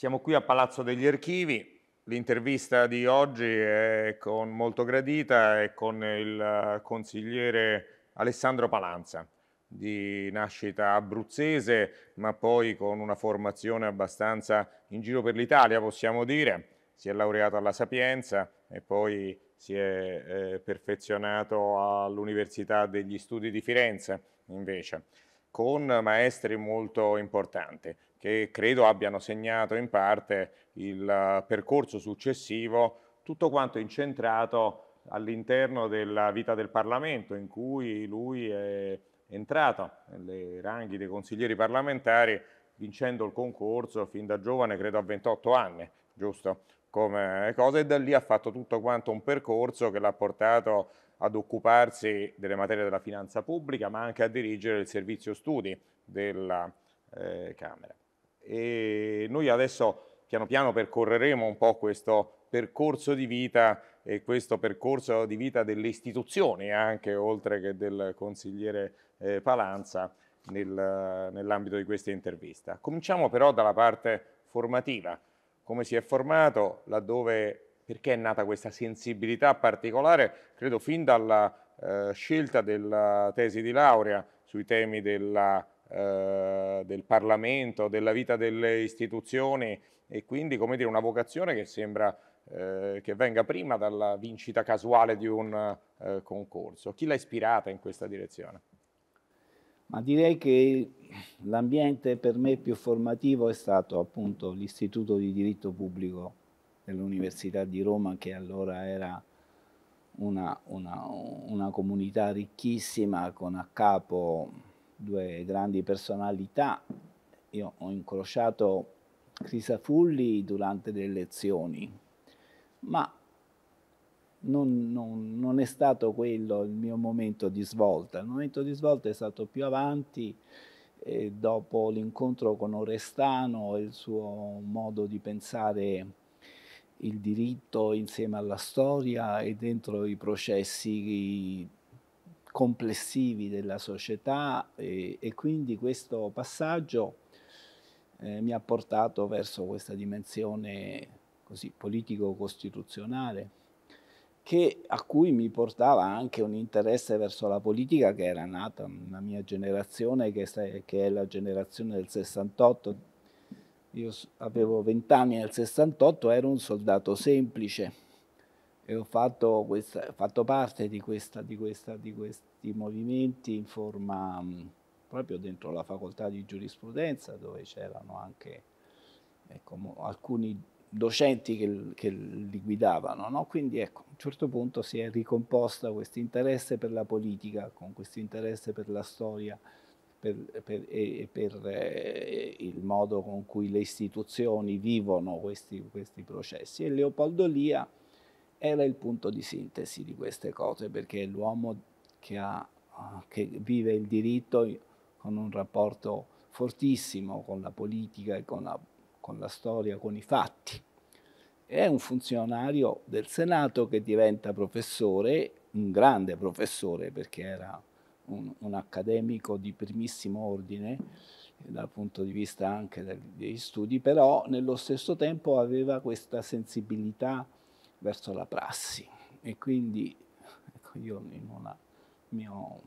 Siamo qui a Palazzo degli Archivi, l'intervista di oggi è con, molto gradita e con il consigliere Alessandro Palanza, di nascita abruzzese, ma poi con una formazione abbastanza in giro per l'Italia, possiamo dire. Si è laureato alla Sapienza e poi si è eh, perfezionato all'Università degli Studi di Firenze, invece, con maestri molto importanti che credo abbiano segnato in parte il eh, percorso successivo, tutto quanto incentrato all'interno della vita del Parlamento, in cui lui è entrato nei ranghi dei consiglieri parlamentari vincendo il concorso fin da giovane, credo a 28 anni, giusto? Come cosa, e da lì ha fatto tutto quanto un percorso che l'ha portato ad occuparsi delle materie della finanza pubblica, ma anche a dirigere il servizio studi della eh, Camera e noi adesso piano piano percorreremo un po' questo percorso di vita e questo percorso di vita delle istituzioni anche oltre che del consigliere eh, Palanza nel, nell'ambito di questa intervista. Cominciamo però dalla parte formativa, come si è formato, laddove, perché è nata questa sensibilità particolare, credo fin dalla eh, scelta della tesi di laurea sui temi della eh, del Parlamento, della vita delle istituzioni e quindi come dire, una vocazione che sembra eh, che venga prima dalla vincita casuale di un eh, concorso. Chi l'ha ispirata in questa direzione? Ma direi che l'ambiente per me più formativo è stato appunto l'Istituto di Diritto Pubblico dell'Università di Roma che allora era una, una, una comunità ricchissima con a capo due grandi personalità. Io ho incrociato Crisafulli durante le elezioni, ma non, non, non, è stato quello il mio momento di svolta. Il momento di svolta è stato più avanti, eh, dopo l'incontro con Orestano e il suo modo di pensare il diritto insieme alla storia e dentro i processi complessivi della società e, e quindi questo passaggio eh, mi ha portato verso questa dimensione così politico-costituzionale che, a cui mi portava anche un interesse verso la politica che era nata nella mia generazione, che, che è la generazione del 68. Io avevo 20 anni nel 68, ero un soldato semplice, e ho fatto, questa, fatto parte di, questa, di, questa, di, questi movimenti in forma proprio dentro la facoltà di giurisprudenza dove c'erano anche ecco, alcuni docenti che, che li guidavano. No? Quindi ecco, a un certo punto si è ricomposta questo interesse per la politica, con questo interesse per la storia per, per, e per eh, il modo con cui le istituzioni vivono questi, questi processi. E Leopoldo Lia era il punto di sintesi di queste cose, perché è l'uomo che, che vive il diritto con un rapporto fortissimo con la politica e con la, con la storia, con i fatti. È un funzionario del Senato che diventa professore, un grande professore perché era un, un accademico di primissimo ordine dal punto di vista anche degli studi, però nello stesso tempo aveva questa sensibilità verso la prassi. E quindi ecco, io in un mio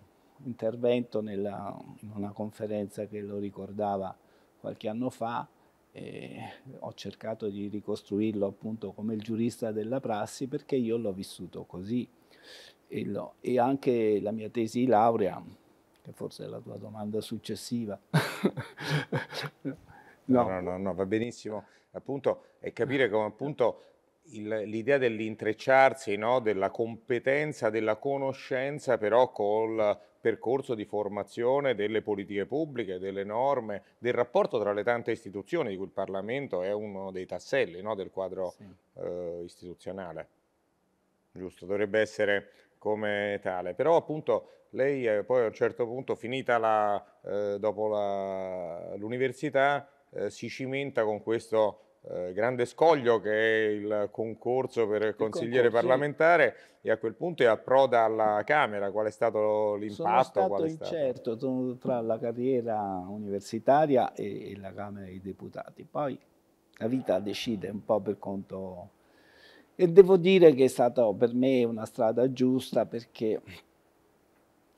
intervento nella, in una conferenza che lo ricordava qualche anno fa eh, ho cercato di ricostruirlo appunto come il giurista della prassi perché io l'ho vissuto così. E, lo, e anche la mia tesi di laurea che forse è la tua domanda successiva. No. No, no, no, va benissimo. Appunto è capire come appunto l'idea dell'intrecciarsi, no? della competenza, della conoscenza, però col percorso di formazione delle politiche pubbliche, delle norme, del rapporto tra le tante istituzioni, di cui il Parlamento è uno dei tasselli no? del quadro sì. eh, istituzionale. Giusto, dovrebbe essere come tale. Però appunto lei eh, poi a un certo punto, finita la, eh, dopo l'università, eh, si cimenta con questo eh, grande scoglio che è il concorso per il consigliere concorso, parlamentare e a quel punto è approda alla Camera. Qual è stato l'impatto? Sono stato incerto stato? tra la carriera universitaria e, e, la Camera dei Deputati. Poi la vita decide un po' per conto... E devo dire che è stata per me una strada giusta perché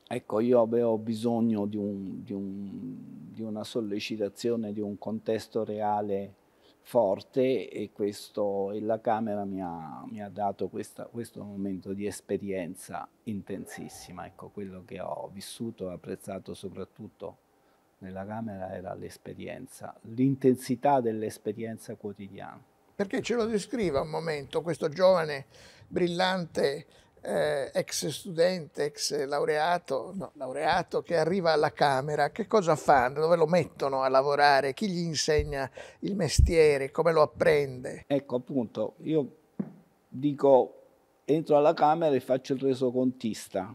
ecco, io avevo bisogno di, un, di, un, di una sollecitazione, di un contesto reale forte e, questo, e la Camera mi ha, mi ha dato questa, questo momento di esperienza intensissima. Ecco, quello che ho vissuto e apprezzato soprattutto nella Camera era l'esperienza, l'intensità dell'esperienza quotidiana. Perché ce lo descriva un momento questo giovane, brillante eh, ex studente, ex laureato, no, laureato che arriva alla Camera, che cosa fanno? Dove lo mettono a lavorare? Chi gli insegna il mestiere? Come lo apprende? Ecco appunto, io dico entro alla Camera e faccio il resocontista.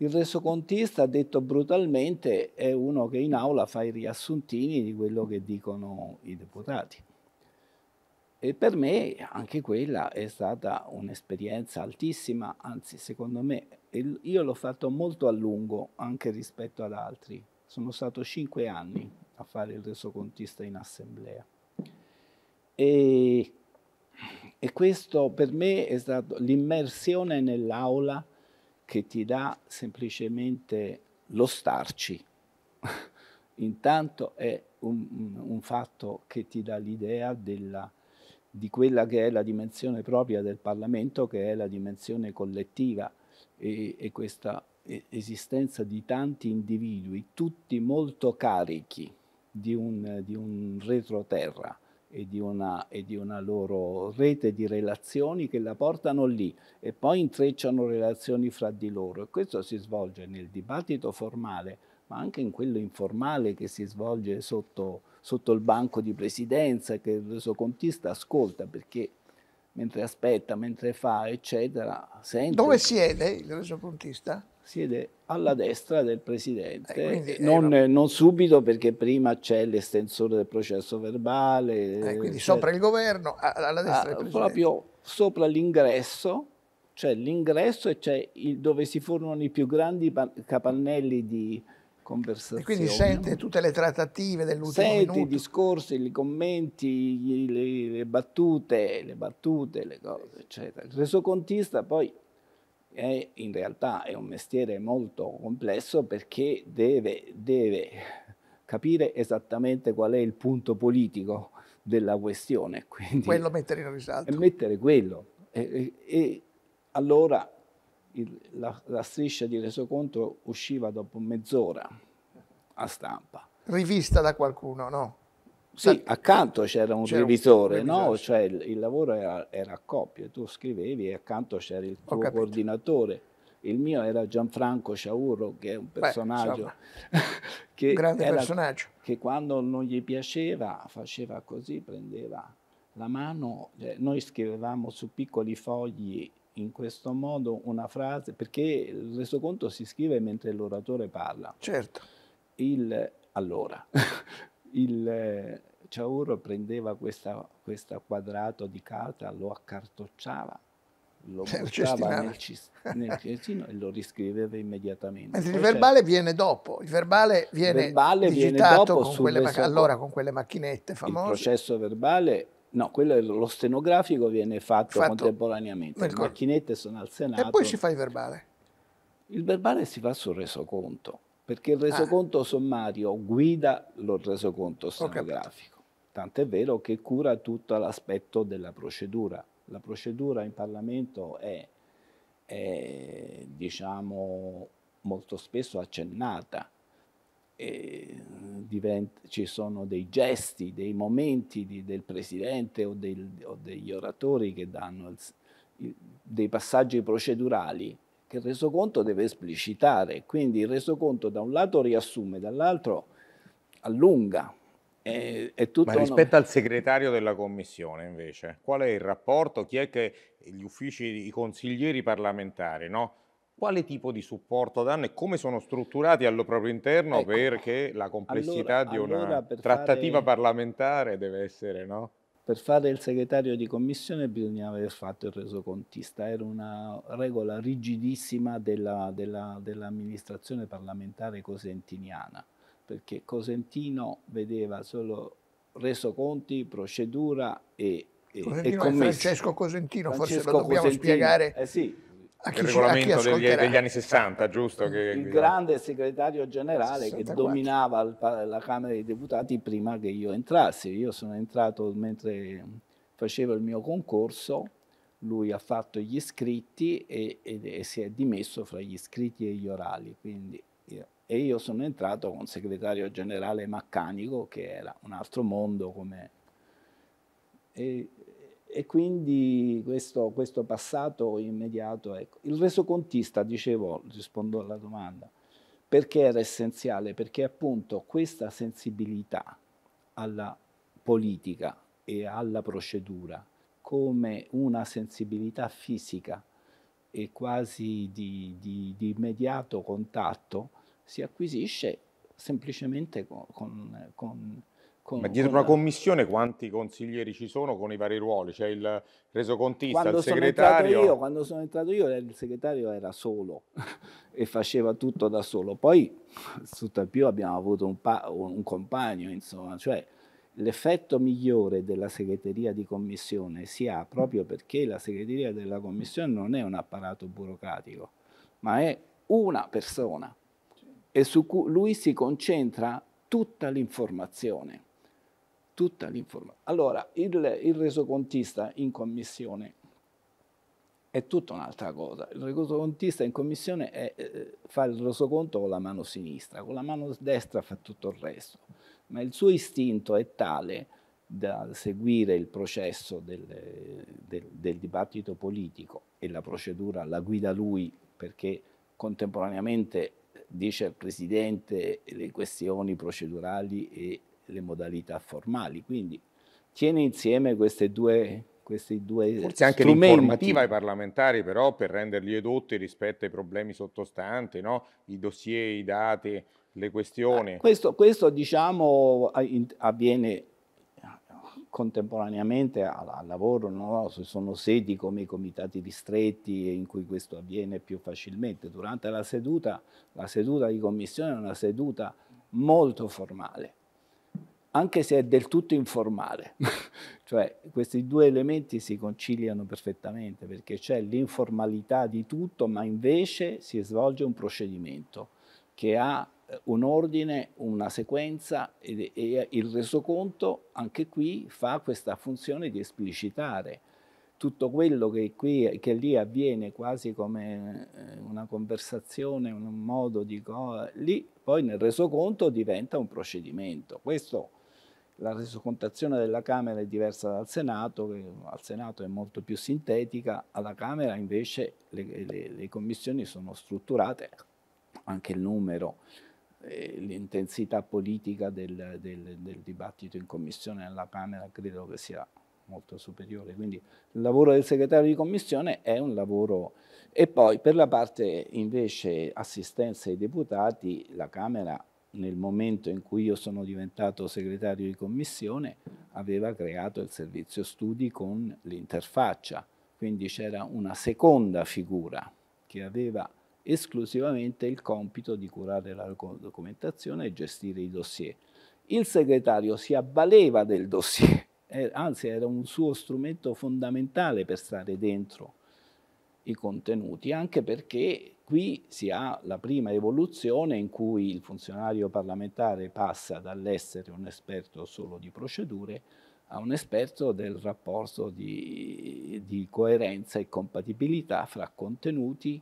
Il resocontista, detto brutalmente, è uno che in aula fa i riassuntini di quello che dicono i deputati. E per me anche quella è stata un'esperienza altissima, anzi secondo me io l'ho fatto molto a lungo anche rispetto ad altri. Sono stato cinque anni a fare il resocontista in assemblea. E, e questo per me è stato l'immersione nell'aula che ti dà semplicemente lo starci. Intanto è un, un fatto che ti dà l'idea della di quella che è la dimensione propria del Parlamento, che è la dimensione collettiva e, e questa esistenza di tanti individui, tutti molto carichi di un, di un retroterra e di, una, e di una loro rete di relazioni che la portano lì e poi intrecciano relazioni fra di loro. E questo si svolge nel dibattito formale, ma anche in quello informale che si svolge sotto sotto il banco di presidenza che il resocontista ascolta perché mentre aspetta, mentre fa, eccetera, sente. Dove siede il resocontista? Siede alla destra del presidente, eh, non, eh, non, subito perché prima c'è l'estensore del processo verbale. Eh, quindi sopra il governo, alla destra ah, del presidente. Proprio sopra l'ingresso, c'è l'ingresso e c'è dove si formano i più grandi capannelli di, conversazioni. E quindi sente tutte le trattative dell'ultimo Senti minuto. i discorsi, i commenti, le, le, battute, le battute, le cose, eccetera. Il resocontista poi è, in realtà è un mestiere molto complesso perché deve, deve capire esattamente qual è il punto politico della questione. Quindi, quello mettere in risalto. E mettere quello. E, e, e allora il, la, la striscia di resoconto usciva dopo mezz'ora a stampa. Rivista da qualcuno, no? Sì, accanto c'era un revisore, un no? Cioè il, il lavoro era, era, a coppie, tu scrivevi e accanto c'era il tuo coordinatore. Il mio era Gianfranco Ciaurro, che è un personaggio Beh, che, grande era, personaggio. che quando non gli piaceva faceva così, prendeva la mano, cioè, noi scrivevamo su piccoli fogli in questo modo una frase, perché il resoconto si scrive mentre l'oratore parla. Certo. Il, allora, il Ciauro prendeva questo quadrato di carta, lo accartocciava, lo buttava nel, nel cestino e lo riscriveva immediatamente. Mentre il verbale viene dopo, il verbale viene verbale digitato viene con, quelle, allora, con quelle macchinette famose. Il processo verbale No, quello è lo stenografico viene fatto, fatto contemporaneamente, le macchinette sono al Senato. E poi si fa il verbale? Il verbale si fa sul resoconto, perché il resoconto ah. sommario guida lo resoconto stenografico. Tant'è vero che cura tutto l'aspetto della procedura. La procedura in Parlamento è, è diciamo, molto spesso accennata diventa, ci sono dei gesti, dei momenti di, del presidente o, del, o, degli oratori che danno il, il, dei passaggi procedurali che il resoconto deve esplicitare. Quindi il resoconto da un lato riassume, dall'altro allunga. È, è Ma rispetto uno... al segretario della commissione invece, qual è il rapporto? Chi è che gli uffici, i consiglieri parlamentari, no? Quale tipo di supporto danno e come sono strutturati al proprio interno ecco. perché la complessità allora, di una allora trattativa fare, parlamentare deve essere, no? Per fare il segretario di commissione bisognava aver fatto il resocontista, era una regola rigidissima dell'amministrazione della, dell parlamentare cosentiniana, perché Cosentino vedeva solo resoconti, procedura e, e, e Francesco Cosentino, Francesco forse lo dobbiamo Cosentino, spiegare. Eh sì, a chi, il regolamento degli, degli, anni 60, giusto? Che, il grande segretario generale 64. che dominava il, la Camera dei Deputati prima che io entrassi. Io sono entrato mentre facevo il mio concorso, lui ha fatto gli iscritti e, e, e si è dimesso fra gli iscritti e gli orali. Quindi e io sono entrato con segretario generale Maccanico, che era un altro mondo come... E, e quindi questo, questo passato immediato, ecco. Il resocontista, dicevo, rispondo alla domanda, perché era essenziale? Perché appunto questa sensibilità alla politica e alla procedura come una sensibilità fisica e quasi di, di, di immediato contatto si acquisisce semplicemente con, con, con con, Ma dietro con una commissione quanti consiglieri ci sono con i vari ruoli? C'è il resocontista, quando il segretario? Io, quando sono entrato io il segretario era solo e faceva tutto da solo. Poi tutto il più abbiamo avuto un, un compagno, insomma, cioè l'effetto migliore della segreteria di commissione si ha proprio perché la segreteria della commissione non è un apparato burocratico, ma è una persona e su cui lui si concentra tutta l'informazione tutta l'informazione. Allora, il, il resocontista in commissione è tutta un'altra cosa. Il resocontista in commissione è, eh, fa il resoconto con la mano sinistra, con la mano destra fa tutto il resto, ma il suo istinto è tale da seguire il processo del, del, del dibattito politico e la procedura la guida lui perché contemporaneamente dice al Presidente le questioni procedurali e le modalità formali. Quindi tiene insieme queste due questi due Forse anche l'informativa ai parlamentari però per renderli edotti rispetto ai problemi sottostanti, no? i dossier, i dati, le questioni. Eh, questo, questo, diciamo avviene contemporaneamente al, al lavoro, no? sono sedi come i comitati ristretti in cui questo avviene più facilmente. Durante la seduta, la seduta di commissione è una seduta molto formale anche se è del tutto informale. cioè questi due elementi si conciliano perfettamente perché c'è l'informalità di tutto, ma invece si svolge un procedimento che ha eh, un ordine, una sequenza e, e il resoconto anche qui fa questa funzione di esplicitare tutto quello che, qui, che lì avviene quasi come eh, una conversazione, un modo di... lì poi nel resoconto diventa un procedimento. Questo la resocontazione della Camera è diversa dal Senato, che al Senato è molto più sintetica, alla Camera invece le, le, le commissioni sono strutturate, anche il numero, eh, l'intensità politica del, del, del, dibattito in commissione alla Camera credo che sia molto superiore. Quindi il lavoro del segretario di commissione è un lavoro... E poi per la parte invece assistenza ai deputati, la Camera nel momento in cui io sono diventato segretario di commissione, aveva creato il servizio studi con l'interfaccia, quindi c'era una seconda figura che aveva esclusivamente il compito di curare la documentazione e gestire i dossier. Il segretario si avvaleva del dossier, eh, anzi era un suo strumento fondamentale per stare dentro i contenuti, anche perché qui si ha la prima evoluzione in cui il funzionario parlamentare passa dall'essere un esperto solo di procedure a un esperto del rapporto di, di coerenza e compatibilità fra contenuti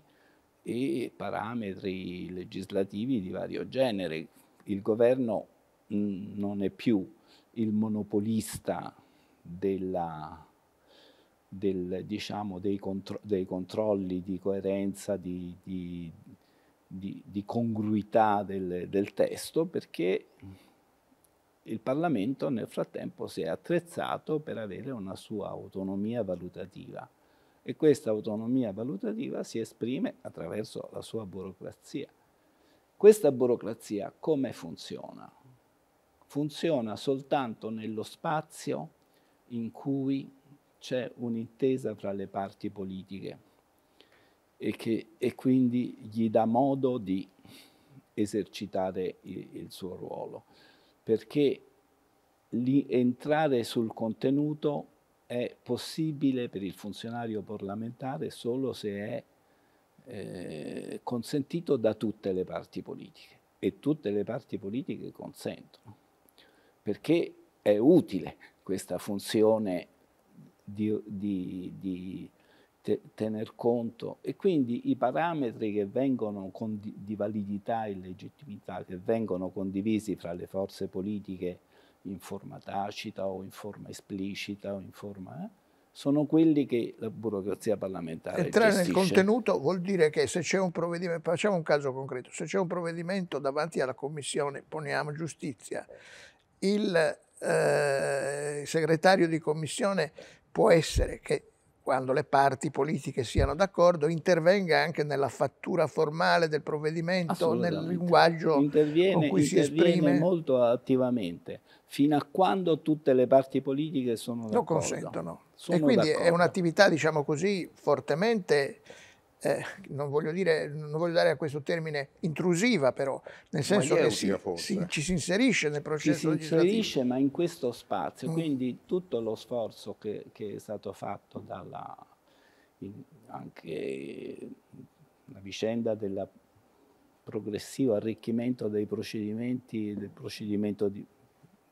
e parametri legislativi di vario genere. Il governo mh, non è più il monopolista della del, diciamo, dei, contro dei, controlli di coerenza, di, di, di congruità del, del, testo, perché il Parlamento nel frattempo si è attrezzato per avere una sua autonomia valutativa e questa autonomia valutativa si esprime attraverso la sua burocrazia. Questa burocrazia come funziona? Funziona soltanto nello spazio in cui c'è un'intesa fra le parti politiche e, che, e quindi gli dà modo di esercitare il, il suo ruolo, perché entrare sul contenuto è possibile per il funzionario parlamentare solo se è eh, consentito da tutte le parti politiche. E tutte le parti politiche consentono, perché è utile questa funzione di, di, di te, tener conto e quindi i parametri che vengono di validità e legittimità che vengono condivisi fra le forze politiche in forma tacita o in forma esplicita o in forma... Eh, sono quelli che la burocrazia parlamentare Entrare gestisce. nel contenuto vuol dire che se c'è un provvedimento, facciamo un caso concreto, se c'è un provvedimento davanti alla Commissione, poniamo giustizia, il eh, segretario di Commissione può essere che quando le parti politiche siano d'accordo, intervenga anche nella fattura formale del provvedimento, nel linguaggio interviene, con cui si esprime. molto attivamente, fino a quando tutte le parti politiche sono d'accordo. Lo consentono. Sono e quindi è un'attività, diciamo così, fortemente eh, non, voglio dire, non voglio dare a questo termine intrusiva però, nel senso che si, si, ci si inserisce nel processo ci si inserisce ma in questo spazio, mm. quindi tutto lo sforzo che, che è stato fatto dalla, in, anche la vicenda del progressivo arricchimento dei procedimenti, del procedimento di,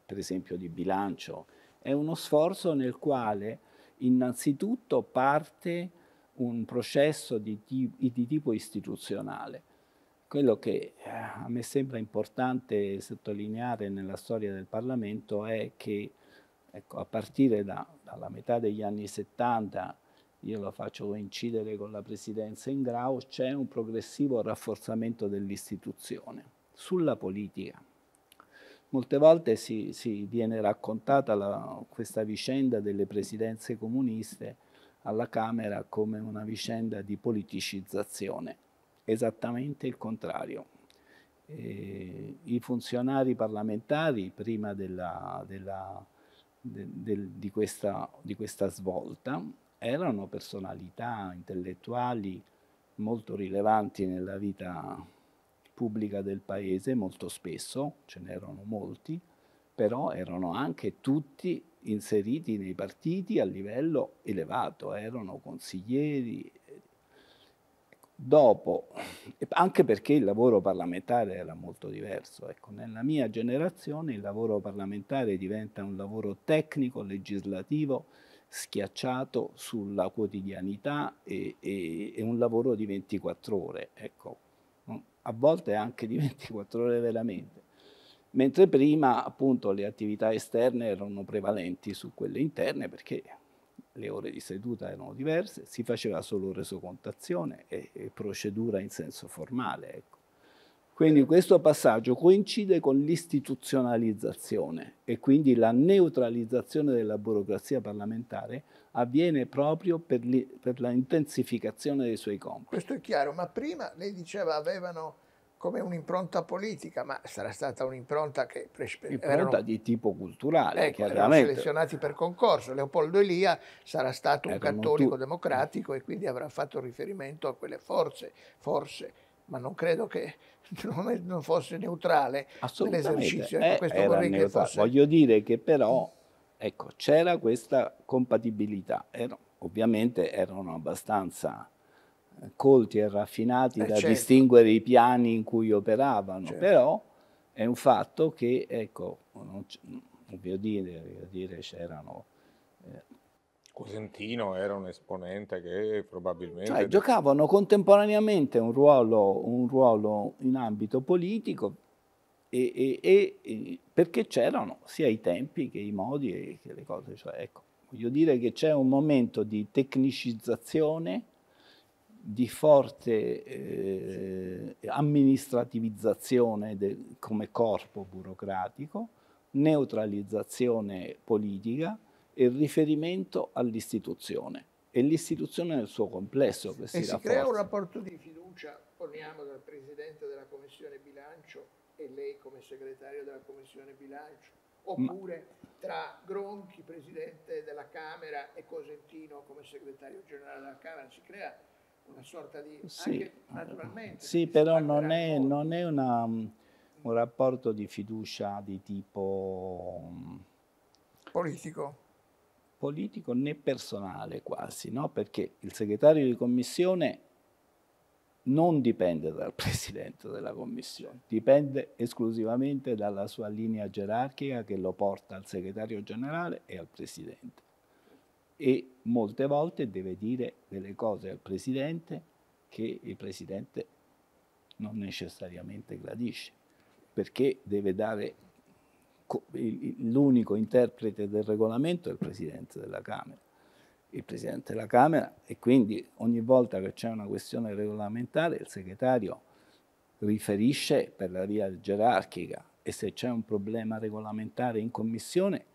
per esempio di bilancio, è uno sforzo nel quale innanzitutto parte un processo di, di tipo istituzionale. Quello che eh, a me sembra importante sottolineare nella storia del Parlamento è che ecco, a partire da, dalla metà degli anni 70, io lo faccio coincidere con la presidenza in Grau, c'è un progressivo rafforzamento dell'istituzione sulla politica. Molte volte si, si viene raccontata la, questa vicenda delle presidenze comuniste alla Camera come una vicenda di politicizzazione, esattamente il contrario. E I funzionari parlamentari prima della, della, de, de, di, questa, di questa svolta erano personalità intellettuali molto rilevanti nella vita pubblica del paese, molto spesso, ce n'erano molti, però erano anche tutti inseriti nei partiti a livello elevato, erano consiglieri. Dopo, anche perché il lavoro parlamentare era molto diverso, ecco, nella mia generazione il lavoro parlamentare diventa un lavoro tecnico, legislativo, schiacciato sulla quotidianità e, e, e un lavoro di 24 ore, ecco, a volte anche di 24 ore veramente mentre prima appunto le attività esterne erano prevalenti su quelle interne perché le ore di seduta erano diverse, si faceva solo resocontazione e, e procedura in senso formale. Ecco. Quindi questo passaggio coincide con l'istituzionalizzazione e quindi la neutralizzazione della burocrazia parlamentare avviene proprio per, per la intensificazione dei suoi compiti. Questo è chiaro, ma prima lei diceva avevano come un'impronta politica, ma sarà stata un'impronta che... Impronta erano, di tipo culturale, ecco, erano selezionati per concorso. Leopoldo Elia sarà stato un erano cattolico tu... democratico e quindi avrà fatto riferimento a quelle forze, forse, ma non credo che non, fosse neutrale nell'esercizio. Ecco, eh, fosse... Voglio dire che però ecco, c'era questa compatibilità. Era, ovviamente erano abbastanza colti e raffinati eh da certo. distinguere i piani in cui operavano, certo. però è un fatto che, ecco, non, voglio dire, voglio dire c'erano... Eh, Cosentino era un esponente che probabilmente... Cioè, giocavano contemporaneamente un ruolo, un ruolo in ambito politico e, e, e, e perché c'erano sia i tempi che i modi e che le cose. Cioè, ecco, voglio dire che c'è un momento di tecnicizzazione di forte eh, amministrativizzazione del, come corpo burocratico, neutralizzazione politica e riferimento all'istituzione. E l'istituzione nel suo complesso che si, e si crea un rapporto di fiducia, poniamo, dal Presidente della Commissione Bilancio e lei come segretario della Commissione Bilancio, oppure Ma... tra Gronchi, Presidente della Camera, e Cosentino come segretario generale della Camera, si crea una sorta di... Sì, anche, naturalmente. Sì, però non è, non è una, un rapporto di fiducia di tipo Politico? Politico né personale quasi, no? perché il segretario di commissione non dipende dal presidente della commissione, dipende esclusivamente dalla sua linea gerarchica che lo porta al segretario generale e al presidente. E molte volte deve dire delle cose al presidente che il presidente non necessariamente gradisce, perché deve dare l'unico interprete del regolamento è il presidente della Camera. Il Presidente della Camera e quindi ogni volta che c'è una questione regolamentare il segretario riferisce per la via gerarchica e se c'è un problema regolamentare in commissione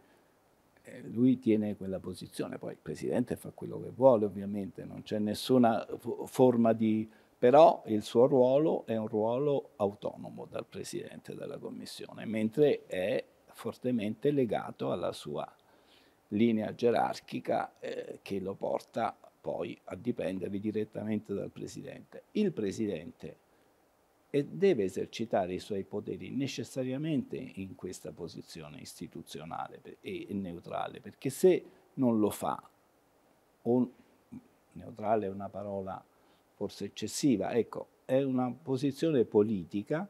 lui tiene quella posizione, poi il Presidente fa quello che vuole ovviamente, non c'è nessuna forma di... però il suo ruolo è un ruolo autonomo dal Presidente della Commissione, mentre è fortemente legato alla sua linea gerarchica eh, che lo porta poi a dipendere direttamente dal Presidente. Il Presidente e deve esercitare i suoi poteri necessariamente in questa posizione istituzionale e neutrale, perché se non lo fa, o neutrale è una parola forse eccessiva, ecco, è una posizione politica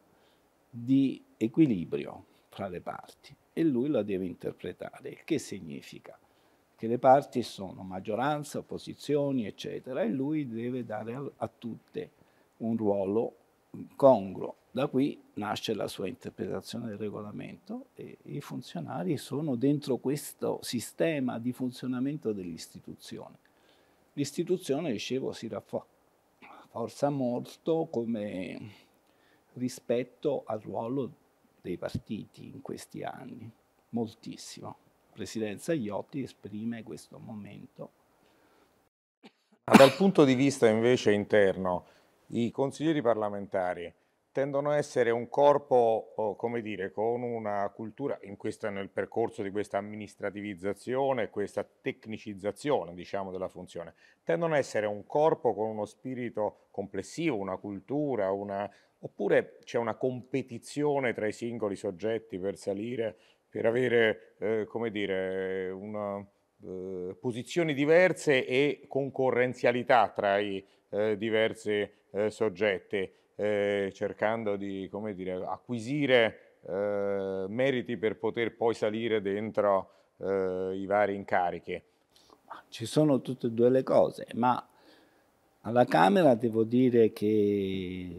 di equilibrio fra le parti e lui la deve interpretare. Che significa? Che le parti sono maggioranza, opposizioni, eccetera, e lui deve dare a tutte un ruolo congruo. Da qui nasce la sua interpretazione del regolamento e i funzionari sono dentro questo sistema di funzionamento dell'istituzione. L'istituzione, dicevo, si rafforza molto come rispetto al ruolo dei partiti in questi anni, moltissimo. La presidenza Iotti esprime questo momento. Dal punto di vista invece interno, i consiglieri parlamentari tendono a essere un corpo, come dire, con una cultura, questa, nel percorso di questa amministrativizzazione, questa tecnicizzazione, diciamo, della funzione, tendono a essere un corpo con uno spirito complessivo, una cultura, una, oppure c'è una competizione tra i singoli soggetti per salire, per avere, eh, come dire, una, eh, posizioni diverse e concorrenzialità tra i eh, diversi eh, soggetti, eh, cercando di, dire, acquisire eh, meriti per poter poi salire dentro i vari incarichi. Ci sono tutte e due le cose, ma alla Camera devo dire che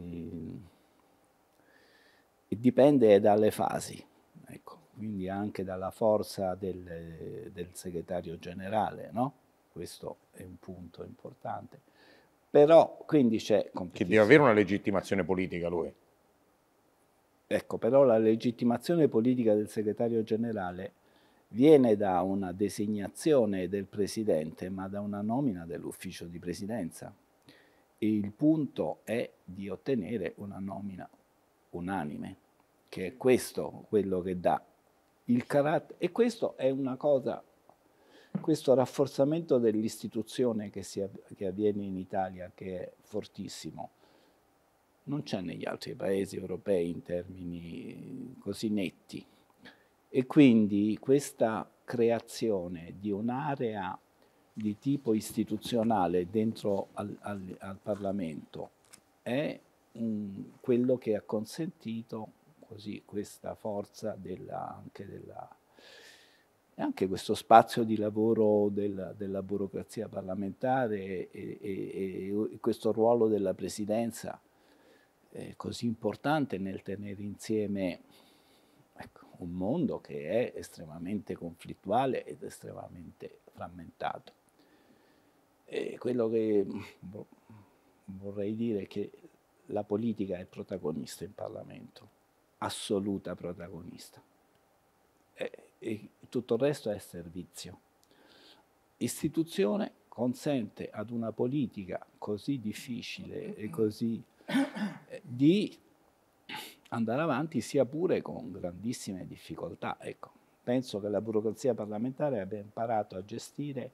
dipende dalle fasi, ecco, quindi anche dalla forza del, del segretario generale, no? Questo è un punto importante. Però quindi c'è... Che deve avere una legittimazione politica lui. Ecco, però la legittimazione politica del segretario generale viene da una designazione del presidente, ma da una nomina dell'ufficio di presidenza. E il punto è di ottenere una nomina unanime, che è questo quello che dà il carattere. E questo è una cosa, questo rafforzamento dell'istituzione che, che avviene in Italia, che è fortissimo, non c'è negli altri paesi europei in termini così netti. E quindi questa creazione di un'area di tipo istituzionale dentro al, al, al Parlamento è un, quello che ha consentito così questa forza della, anche della e anche questo spazio di lavoro della, della burocrazia parlamentare e, e, e, questo ruolo della presidenza è così importante nel tenere insieme ecco, un mondo che è estremamente conflittuale ed estremamente frammentato. E quello che vorrei dire è che la politica è protagonista in Parlamento, assoluta protagonista. E tutto il resto è servizio. Istituzione consente ad una politica così difficile e così eh, di andare avanti sia pure con grandissime difficoltà. Ecco, penso che la burocrazia parlamentare abbia imparato a gestire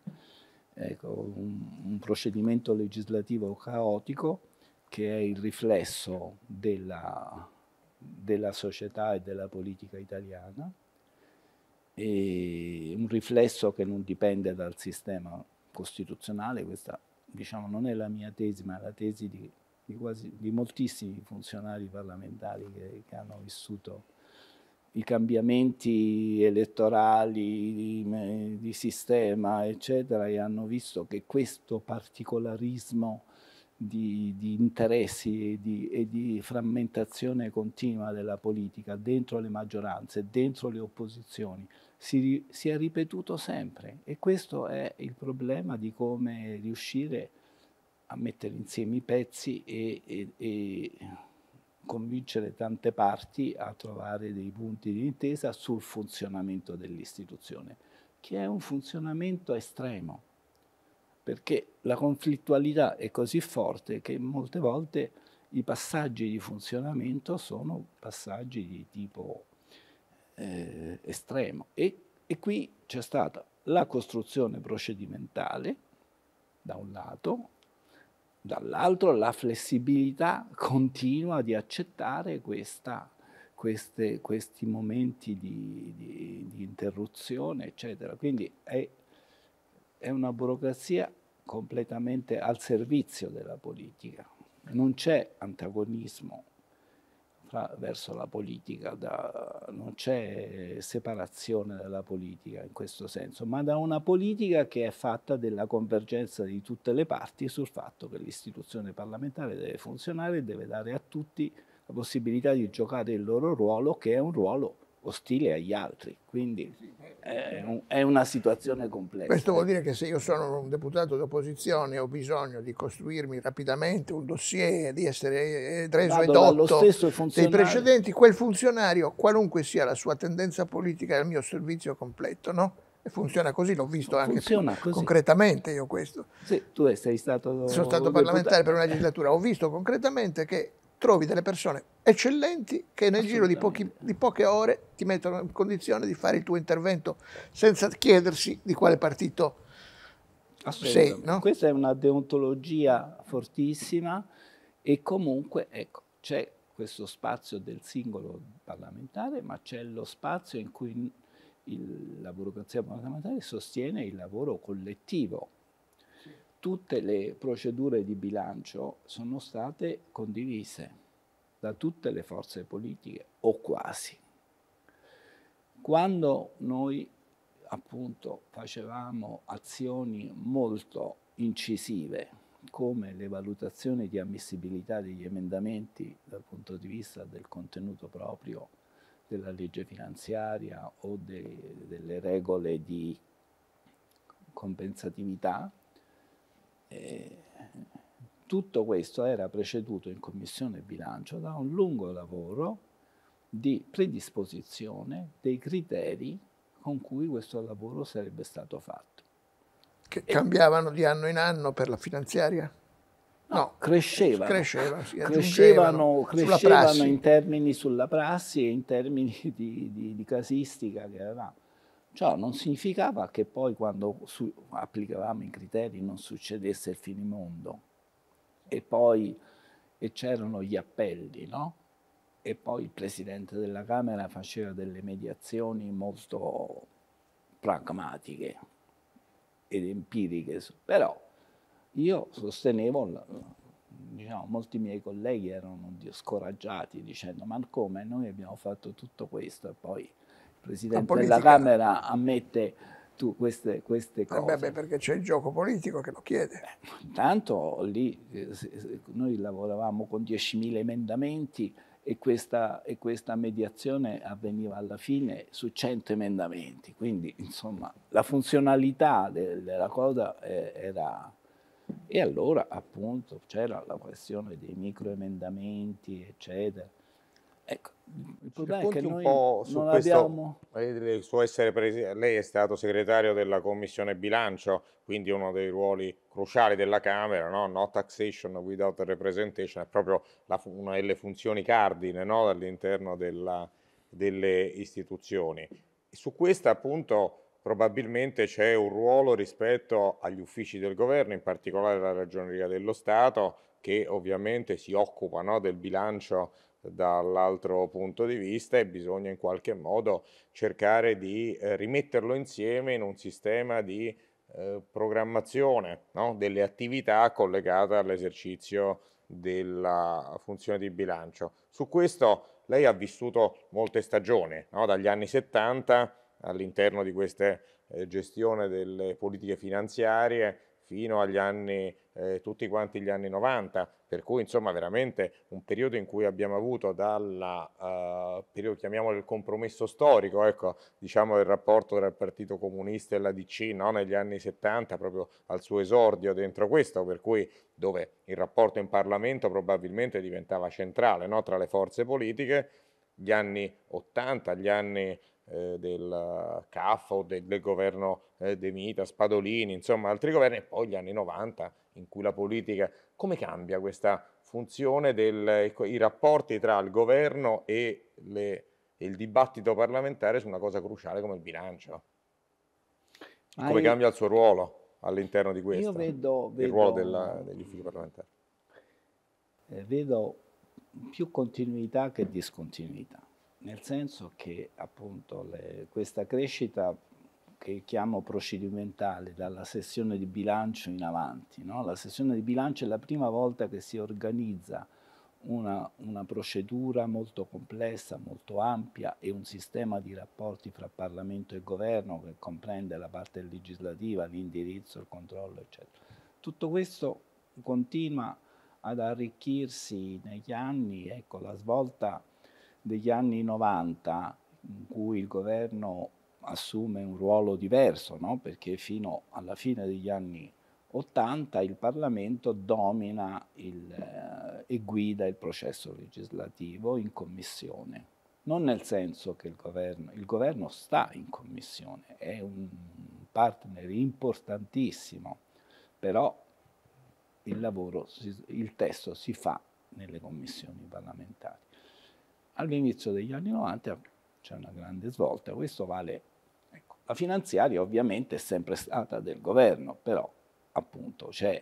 ecco, un, un procedimento legislativo caotico che è il riflesso della, della società e della politica italiana, un un riflesso che non dipende dal sistema costituzionale, questa diciamo, non è la mia tesi, ma è la tesi di, di, quasi, di moltissimi funzionari parlamentari che, che, hanno vissuto i cambiamenti elettorali di, di sistema, eccetera, e hanno visto che questo particolarismo di, di, interessi e di, e di, frammentazione continua della politica dentro le maggioranze, dentro le opposizioni, si, si, è ripetuto sempre. E questo è il problema di come riuscire a mettere insieme i pezzi e, e, e convincere tante parti a trovare dei punti di intesa sul funzionamento dell'istituzione, che è un funzionamento estremo perché la conflittualità è così forte che molte volte i passaggi di funzionamento sono passaggi di tipo eh, estremo e, e qui c'è stata la costruzione procedimentale da un lato, dall'altro la flessibilità continua di accettare questa, queste, questi momenti di, di, di interruzione, eccetera. Quindi è è una burocrazia completamente al servizio della politica. Non c'è antagonismo fra, verso la politica, da, non c'è separazione dalla politica in questo senso, ma da una politica che è fatta della convergenza di tutte le parti sul fatto che l'istituzione parlamentare deve funzionare e deve dare a tutti la possibilità di giocare il loro ruolo, che è un ruolo ostile agli altri, quindi è, un, è, una situazione complessa. Questo vuol dire che se io sono un deputato d'opposizione ho bisogno di costruirmi rapidamente un dossier, di essere reso edotto dei precedenti, quel funzionario, qualunque sia la sua tendenza politica, è al mio servizio completo, no? E funziona così, l'ho visto anche concretamente io questo. Sì, tu sei stato... Sono stato parlamentare per una legislatura, ho visto concretamente che trovi delle persone eccellenti che nel giro di, pochi, di, poche ore ti mettono in condizione di fare il tuo intervento senza chiedersi di quale partito sei. No? Questa è una deontologia fortissima e comunque ecco, c'è questo spazio del singolo parlamentare, ma c'è lo spazio in cui il, la burocrazia parlamentare sostiene il lavoro collettivo tutte le procedure di bilancio sono state condivise da tutte le forze politiche, o quasi. Quando noi appunto facevamo azioni molto incisive, come le valutazioni di ammissibilità degli emendamenti dal punto di vista del contenuto proprio della legge finanziaria o de, delle regole di compensatività, eh, tutto questo era preceduto in Commissione Bilancio da un lungo lavoro di predisposizione dei criteri con cui questo lavoro sarebbe stato fatto. Che cambiavano di anno in anno per la finanziaria? No, no crescevano, cresceva, crescevano, crescevano in termini sulla prassi e in termini di, di, di casistica che avevamo. Ciò non significava che poi quando applicavamo i criteri non succedesse il finimondo. E poi e c'erano gli appelli, no? E poi il Presidente della Camera faceva delle mediazioni molto pragmatiche ed empiriche, però io sostenevo, diciamo, molti miei colleghi erano scoraggiati dicendo ma come? Noi abbiamo fatto tutto questo e poi Presidente della Camera ammette tu queste, queste cose. Vabbè, perché c'è il gioco politico che lo chiede. Beh, intanto lì eh, noi lavoravamo con 10.000 emendamenti e questa, e questa, mediazione avveniva alla fine su 100 emendamenti, quindi insomma la funzionalità de, della cosa eh, era... E allora appunto c'era la questione dei microemendamenti, eccetera. Ecco, il problema è che un po' su questo, abbiamo... suo essere presi- lei è stato segretario della commissione bilancio, quindi uno dei ruoli cruciali della Camera, no? no taxation without representation, è proprio la, una delle funzioni cardine no? all'interno delle istituzioni. Su questa appunto probabilmente c'è un ruolo rispetto agli uffici del governo, in particolare la Ragioneria dello Stato, che ovviamente si occupa no, del bilancio dall'altro punto di vista e bisogna in qualche modo cercare di eh, rimetterlo insieme in un sistema di eh, programmazione no? delle attività collegate all'esercizio della funzione di bilancio. Su questo lei ha vissuto molte stagioni, no? dagli anni 70 all'interno di queste eh, gestione delle politiche finanziarie fino agli anni, eh, tutti quanti gli anni 90, per cui insomma veramente un periodo in cui abbiamo avuto dal uh, periodo, chiamiamolo il compromesso storico, ecco, diciamo il rapporto tra il Partito Comunista e la DC no? negli anni 70, proprio al suo esordio dentro questo, per cui dove il rapporto in Parlamento probabilmente diventava centrale no? tra le forze politiche, gli anni 80, gli anni eh, del CAF o del, del governo eh, De Mita, Spadolini, insomma altri governi, e poi gli anni 90 in cui la politica, come cambia questa funzione dei rapporti tra il governo e le, il dibattito parlamentare su una cosa cruciale come il bilancio? Come io, cambia il suo ruolo all'interno di questo? Io vedo, il ruolo della, degli uffici parlamentari. Eh, vedo più continuità che discontinuità nel senso che appunto le, questa crescita che chiamo procedimentale dalla sessione di bilancio in avanti, no? la sessione di bilancio è la prima volta che si organizza una, una, procedura molto complessa, molto ampia e un sistema di rapporti fra Parlamento e Governo che comprende la parte legislativa, l'indirizzo, il controllo, eccetera. Tutto questo continua ad arricchirsi negli anni, ecco la svolta degli anni 90 in cui il governo assume un ruolo diverso, no? perché fino alla fine degli anni 80 il Parlamento domina il, eh, e guida il processo legislativo in commissione. Non nel senso che il governo, il governo sta in commissione, è un partner importantissimo, però il lavoro, il testo si fa nelle commissioni parlamentari. All'inizio degli anni 90 c'è una grande svolta, questo vale, ecco, la finanziaria ovviamente è sempre stata del governo, però appunto c'è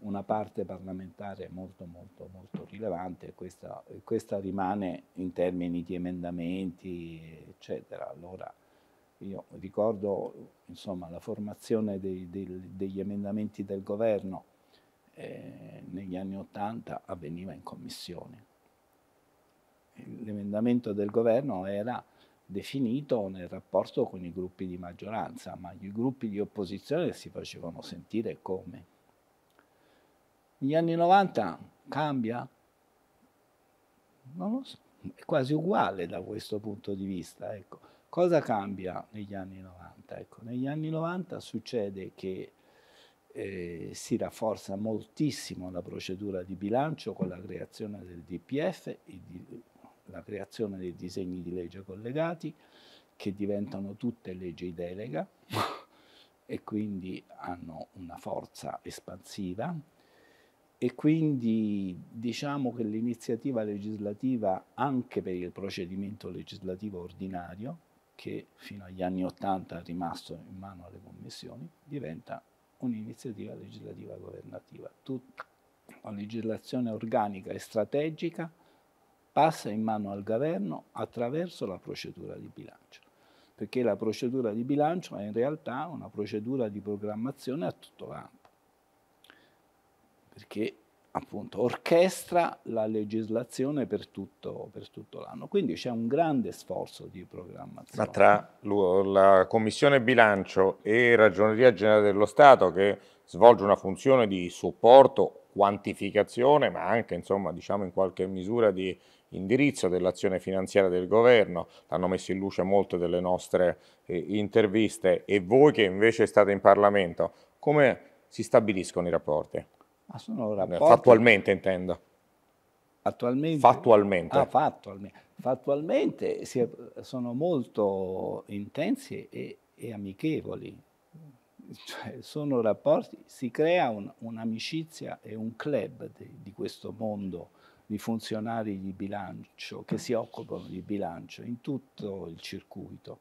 una parte parlamentare molto molto molto rilevante e questa, questa, rimane in termini di emendamenti eccetera. Allora io ricordo insomma la formazione dei, dei, degli emendamenti del governo eh, negli anni 80 avveniva in commissione l'emendamento del governo era definito nel rapporto con i gruppi di maggioranza, ma i gruppi di opposizione si facevano sentire come. Negli anni 90 cambia? Non lo so, è quasi uguale da questo punto di vista. Ecco. Cosa cambia negli anni 90? Ecco, negli anni 90 succede che eh, si rafforza moltissimo la procedura di bilancio con la creazione del DPF di, la creazione dei disegni di legge collegati che diventano tutte leggi delega e quindi hanno una forza espansiva e quindi diciamo che l'iniziativa legislativa anche per il procedimento legislativo ordinario che fino agli anni Ottanta è rimasto in mano alle commissioni diventa un'iniziativa legislativa governativa. Tutta la legislazione organica e strategica passa in mano al governo attraverso la procedura di bilancio, perché la procedura di bilancio è in realtà una procedura di programmazione a tutto campo, perché appunto orchestra la legislazione per tutto, per tutto l'anno. Quindi c'è un grande sforzo di programmazione. Ma tra la Commissione Bilancio e Ragioneria Generale dello Stato che svolge una funzione di supporto, quantificazione, ma anche insomma diciamo in qualche misura di indirizzo dell'azione finanziaria del governo, l'hanno messo in luce molte delle nostre eh, interviste e voi che invece state in Parlamento, come si stabiliscono i rapporti? Ma sono rapporti... Fattualmente intendo. Attualmente? Fattualmente. Ah, fattualmente. Fattualmente è, sono molto intensi e, e amichevoli. Cioè, sono rapporti, si crea un, un'amicizia e un club di, di questo mondo di funzionari di bilancio che si occupano di bilancio in tutto il circuito.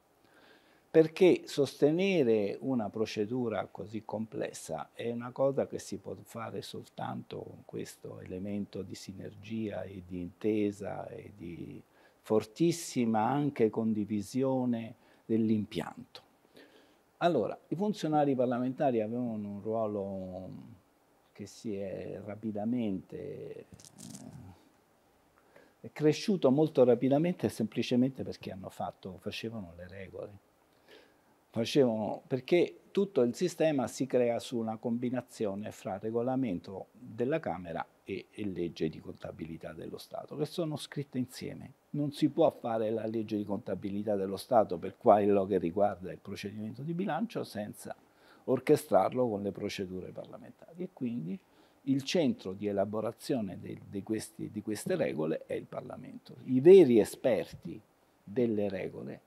perché sostenere una procedura così complessa è una cosa che si può fare soltanto con questo elemento di sinergia e di intesa e di fortissima anche condivisione dell'impianto. Allora, i funzionari parlamentari avevano un ruolo che si è rapidamente eh, è cresciuto molto rapidamente semplicemente perché hanno fatto, facevano le regole facevano, perché tutto il sistema si crea su una combinazione fra regolamento della Camera e, e, legge di contabilità dello Stato, che sono scritte insieme. Non si può fare la legge di contabilità dello Stato per quello che riguarda il procedimento di bilancio senza orchestrarlo con le procedure parlamentari e quindi il centro di elaborazione di, di, questi, di queste regole è il Parlamento. I veri esperti delle regole,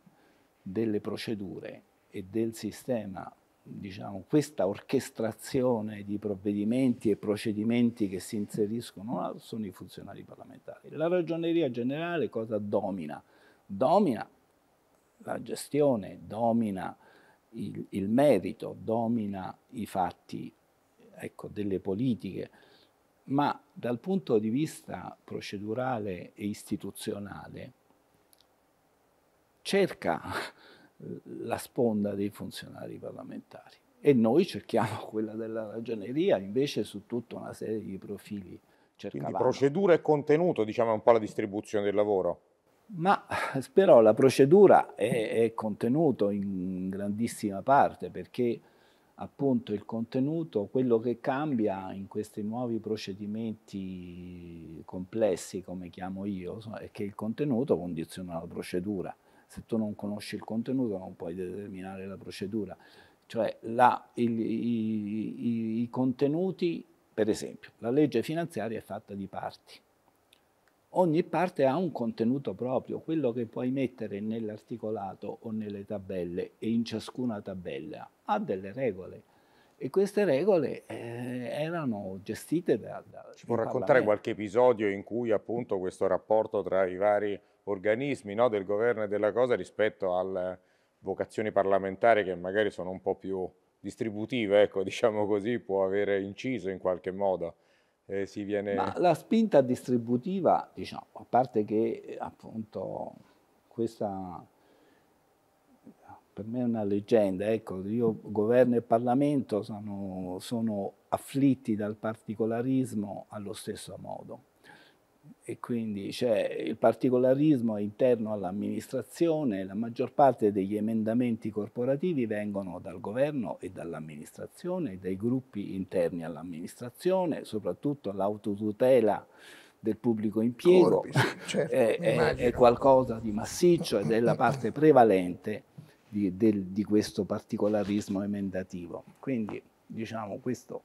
delle procedure e del sistema, diciamo, questa orchestrazione di provvedimenti e procedimenti che si inseriscono sono i funzionari parlamentari. La ragioneria generale cosa domina? Domina la gestione, domina il, il merito, domina i fatti ecco, delle politiche, ma dal punto di vista procedurale e istituzionale cerca la sponda dei funzionari parlamentari e noi cerchiamo quella della ragioneria invece su tutta una serie di profili. Cercavamo. Quindi procedura e contenuto, diciamo, è un po' la distribuzione del lavoro. Ma però la procedura è, è contenuto in grandissima parte perché appunto il contenuto, quello che cambia in questi nuovi procedimenti complessi, come chiamo io, è che il contenuto condiziona la procedura se tu non conosci il contenuto non puoi determinare la procedura. Cioè la, il, i, i, i contenuti, per esempio, la legge finanziaria è fatta di parti. Ogni parte ha un contenuto proprio, quello che puoi mettere nell'articolato o nelle tabelle e in ciascuna tabella ha delle regole e queste regole eh, erano gestite da... da Ci può raccontare qualche episodio in cui appunto questo rapporto tra i vari organismi no, del governo e della cosa rispetto alle vocazioni parlamentari che magari sono un po' più distributive, ecco, diciamo così, può avere inciso in qualche modo. Eh, viene... Ma la spinta distributiva, diciamo, a parte che appunto questa per me è una leggenda, ecco, io governo e Parlamento sono, sono afflitti dal particolarismo allo stesso modo e quindi cioè, il particolarismo interno all'amministrazione, la maggior parte degli emendamenti corporativi vengono dal governo e dall'amministrazione, dai gruppi interni all'amministrazione, soprattutto l'autotutela del pubblico impiego Corpi, certo, è, è, è, qualcosa di massiccio ed è la parte prevalente di, del, di questo particolarismo emendativo. Quindi diciamo questo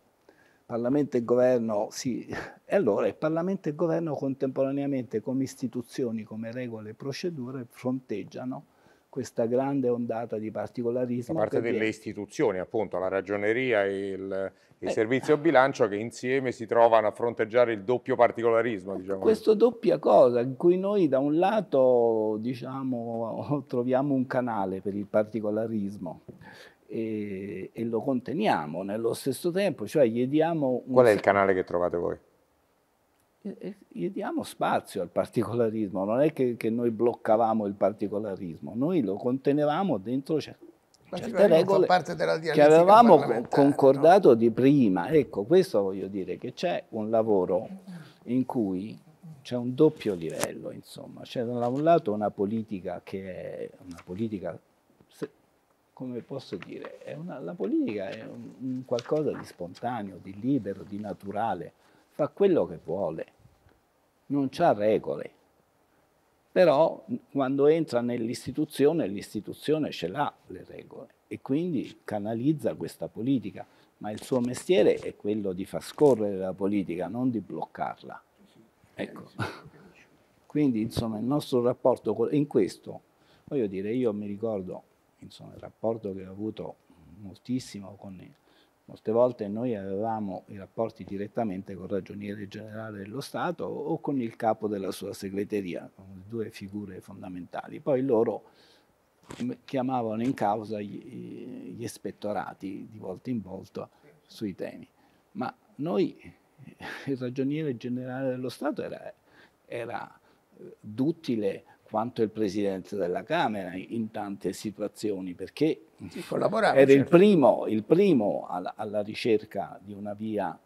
Parlamento e governo, sì, e allora il Parlamento e governo contemporaneamente come istituzioni, come regole e procedure fronteggiano questa grande ondata di particolarismo. Da parte delle viene... istituzioni, appunto, la ragioneria e il, il eh, servizio bilancio che insieme si trovano a fronteggiare il doppio particolarismo. Diciamo. Questo doppia cosa, in cui noi da un lato diciamo, troviamo un canale per il particolarismo e, e, lo conteniamo nello stesso tempo, cioè gli diamo... Qual è il canale che trovate voi? Gli diamo spazio al particolarismo, non è che, che noi bloccavamo il particolarismo, noi lo contenevamo dentro certe regole che avevamo concordato no? di prima. Ecco, questo voglio dire che c'è un lavoro in cui c'è un doppio livello, insomma, c'è da un lato una politica che è una politica come posso dire, una, la politica è un, un qualcosa di spontaneo, di libero, di naturale, fa quello che vuole, non ha regole. Però quando entra nell'istituzione, l'istituzione ce l'ha le regole e quindi canalizza questa politica, ma il suo mestiere è quello di far scorrere la politica, non di bloccarla. Ecco. Quindi insomma il nostro rapporto in questo, voglio dire, io mi ricordo insomma, il rapporto che ho avuto moltissimo con molte volte noi avevamo i rapporti direttamente con il ragioniere generale dello Stato o con il capo della sua segreteria, due figure fondamentali. Poi loro chiamavano in causa gli, gli ispettorati di volta in volta sui temi. Ma noi, il ragioniere generale dello Stato era, era duttile quanto il Presidente della Camera in tante situazioni, perché era certo. il primo, il primo alla, alla, ricerca di una via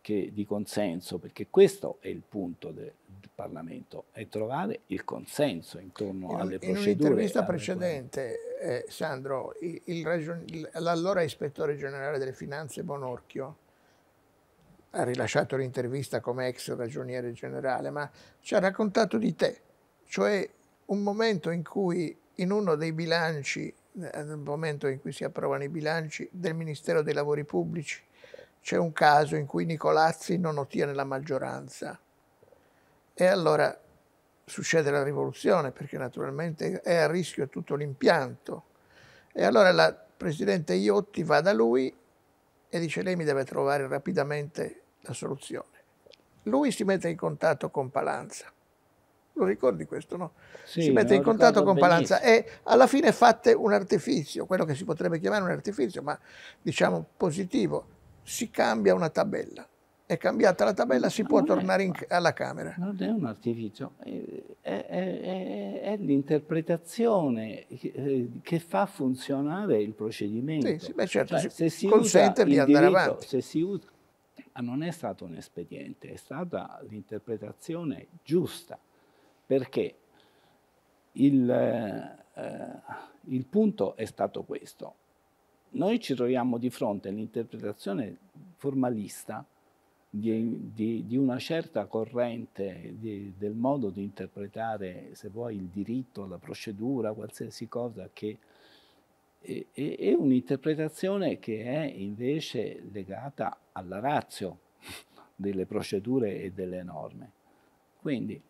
che, di consenso, perché questo è il punto del, Parlamento, è trovare il consenso intorno in, alle procedure. In un'intervista precedente, eh, Sandro, l'allora ispettore generale delle finanze Bonorchio ha rilasciato l'intervista come ex ragioniere generale, ma ci ha raccontato di te, cioè un momento in cui in uno dei bilanci, nel momento in cui si approvano i bilanci del Ministero dei Lavori Pubblici, c'è un caso in cui Nicolazzi non ottiene la maggioranza. E allora succede la rivoluzione, perché naturalmente è a rischio tutto l'impianto. E allora la Presidente Iotti va da lui e dice lei mi deve trovare rapidamente la soluzione. Lui si mette in contatto con Palanza. Lo ricordi questo, no? Sì, si mette in contatto con Palanza benissimo. e alla fine fate un artificio, quello che si potrebbe chiamare un artificio, ma diciamo positivo. Si cambia una tabella. È cambiata la tabella, si può tornare in, alla Camera. Non è un artificio, è, è, è, è l'interpretazione che, eh, che, fa funzionare il procedimento. Sì, sì beh certo, cioè, se si consente di andare diritto, avanti. Se si usa, non è stato un espediente, è stata l'interpretazione giusta, perché il, eh, il punto è stato questo. Noi ci troviamo di fronte all'interpretazione formalista di, di, di, una certa corrente di, del modo di interpretare, se vuoi, il diritto, la procedura, qualsiasi cosa che è, è un'interpretazione che è invece legata alla razio delle procedure e delle norme. Quindi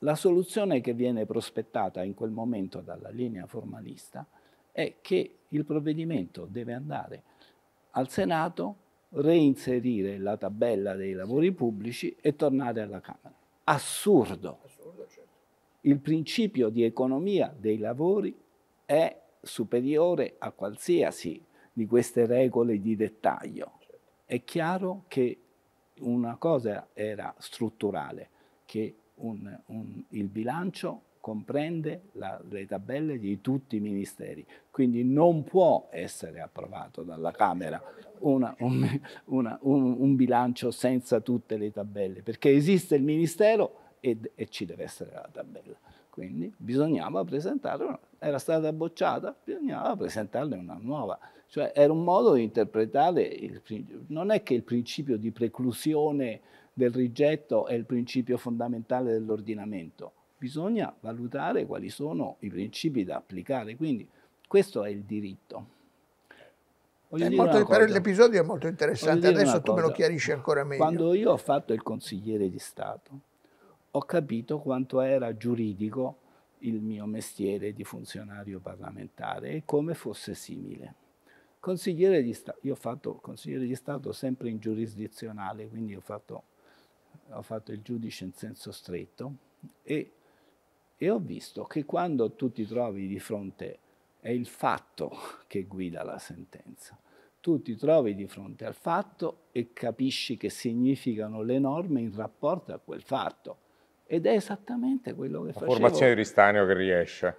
la soluzione che viene prospettata in quel momento dalla linea formalista è che il provvedimento deve andare al Senato, reinserire la tabella dei lavori pubblici e tornare alla Camera. Assurdo. Certo. Il principio di economia dei lavori è superiore a qualsiasi di queste regole di dettaglio. È chiaro che una cosa era strutturale, che un, un, il bilancio comprende la, le tabelle di tutti i ministeri, quindi non può essere approvato dalla Camera una, un, una, un, bilancio senza tutte le tabelle, perché esiste il Ministero e, e ci deve essere la tabella. Quindi bisognava presentare, era stata bocciata, bisognava presentarne una nuova. Cioè era un modo di interpretare, il, non è che il principio di preclusione del rigetto è il principio fondamentale dell'ordinamento, bisogna valutare quali sono i principi da applicare, quindi questo è il diritto. Molto, però l'episodio è molto interessante, adesso tu me lo chiarisci ancora meglio. Quando io ho fatto il consigliere di Stato, ho capito quanto era giuridico il mio mestiere di funzionario parlamentare e come fosse simile. Consigliere di Stato, io ho fatto consigliere di Stato sempre in giurisdizionale, quindi ho fatto, ho fatto il giudice in senso stretto e, e ho visto che quando tu ti trovi di fronte è il fatto che guida la sentenza. Tu ti trovi di fronte al fatto e capisci che significano le norme in rapporto a quel fatto ed è esattamente quello che la facevo. La formazione di Ristanio che riesce.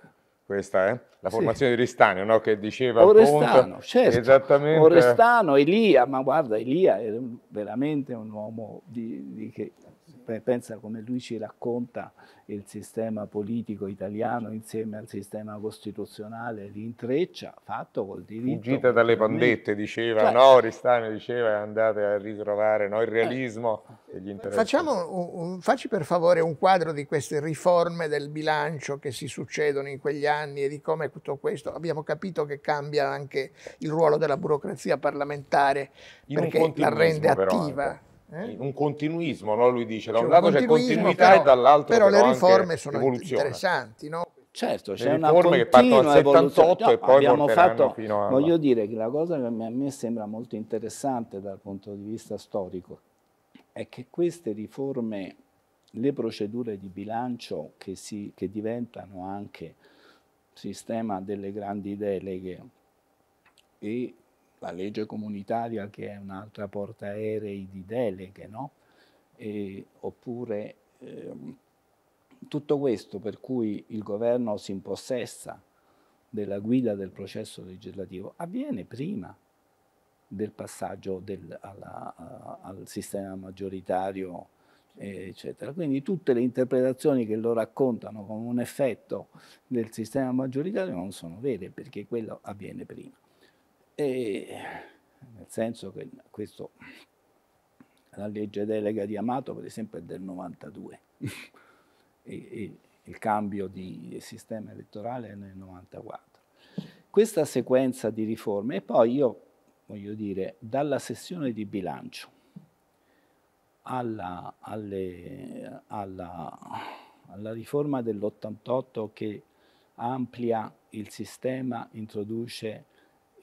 Questa è? La formazione sì. di Ristanio, no? Che diceva Orestano, appunto, certo. Esattamente. Orestano, Elia, ma guarda, Elia è veramente un uomo di, di che pensa come lui ci racconta il sistema politico italiano insieme al sistema costituzionale, l'intreccia fatto col diritto. Fuggita dalle pandette, diceva, cioè, no, Ristano diceva andate a ritrovare no, il realismo eh, e gli interessi. Facciamo un, un, facci per favore un quadro di queste riforme del bilancio che si succedono in quegli anni e di come tutto questo, abbiamo capito che cambia anche il ruolo della burocrazia parlamentare in perché la rende attiva. Però, eh? un continuismo, no? lui dice, da un, un lato c'è continuità però, e dall'altro però, però le riforme sono evoluzione. interessanti, no? Certo, c'è una continua che evoluzione. No, e poi abbiamo fatto, a... voglio dire che la cosa che a me sembra molto interessante dal punto di vista storico è che queste riforme, le procedure di bilancio che, si, che diventano anche sistema delle grandi deleghe e la legge comunitaria che è un'altra portaerei di deleghe, no? E, oppure eh, tutto questo per cui il governo si impossessa della guida del processo legislativo avviene prima del passaggio del, alla, al sistema maggioritario, eccetera. Quindi tutte le interpretazioni che lo raccontano come un effetto del sistema maggioritario non sono vere, perché quello avviene prima. E, nel senso che questo, la legge delega di Amato, per esempio, è del 92. e, e, il cambio di sistema elettorale è nel 94. Questa sequenza di riforme, e poi io voglio dire, dalla sessione di bilancio alla, alle, alla, alla riforma dell'88 che amplia il sistema, introduce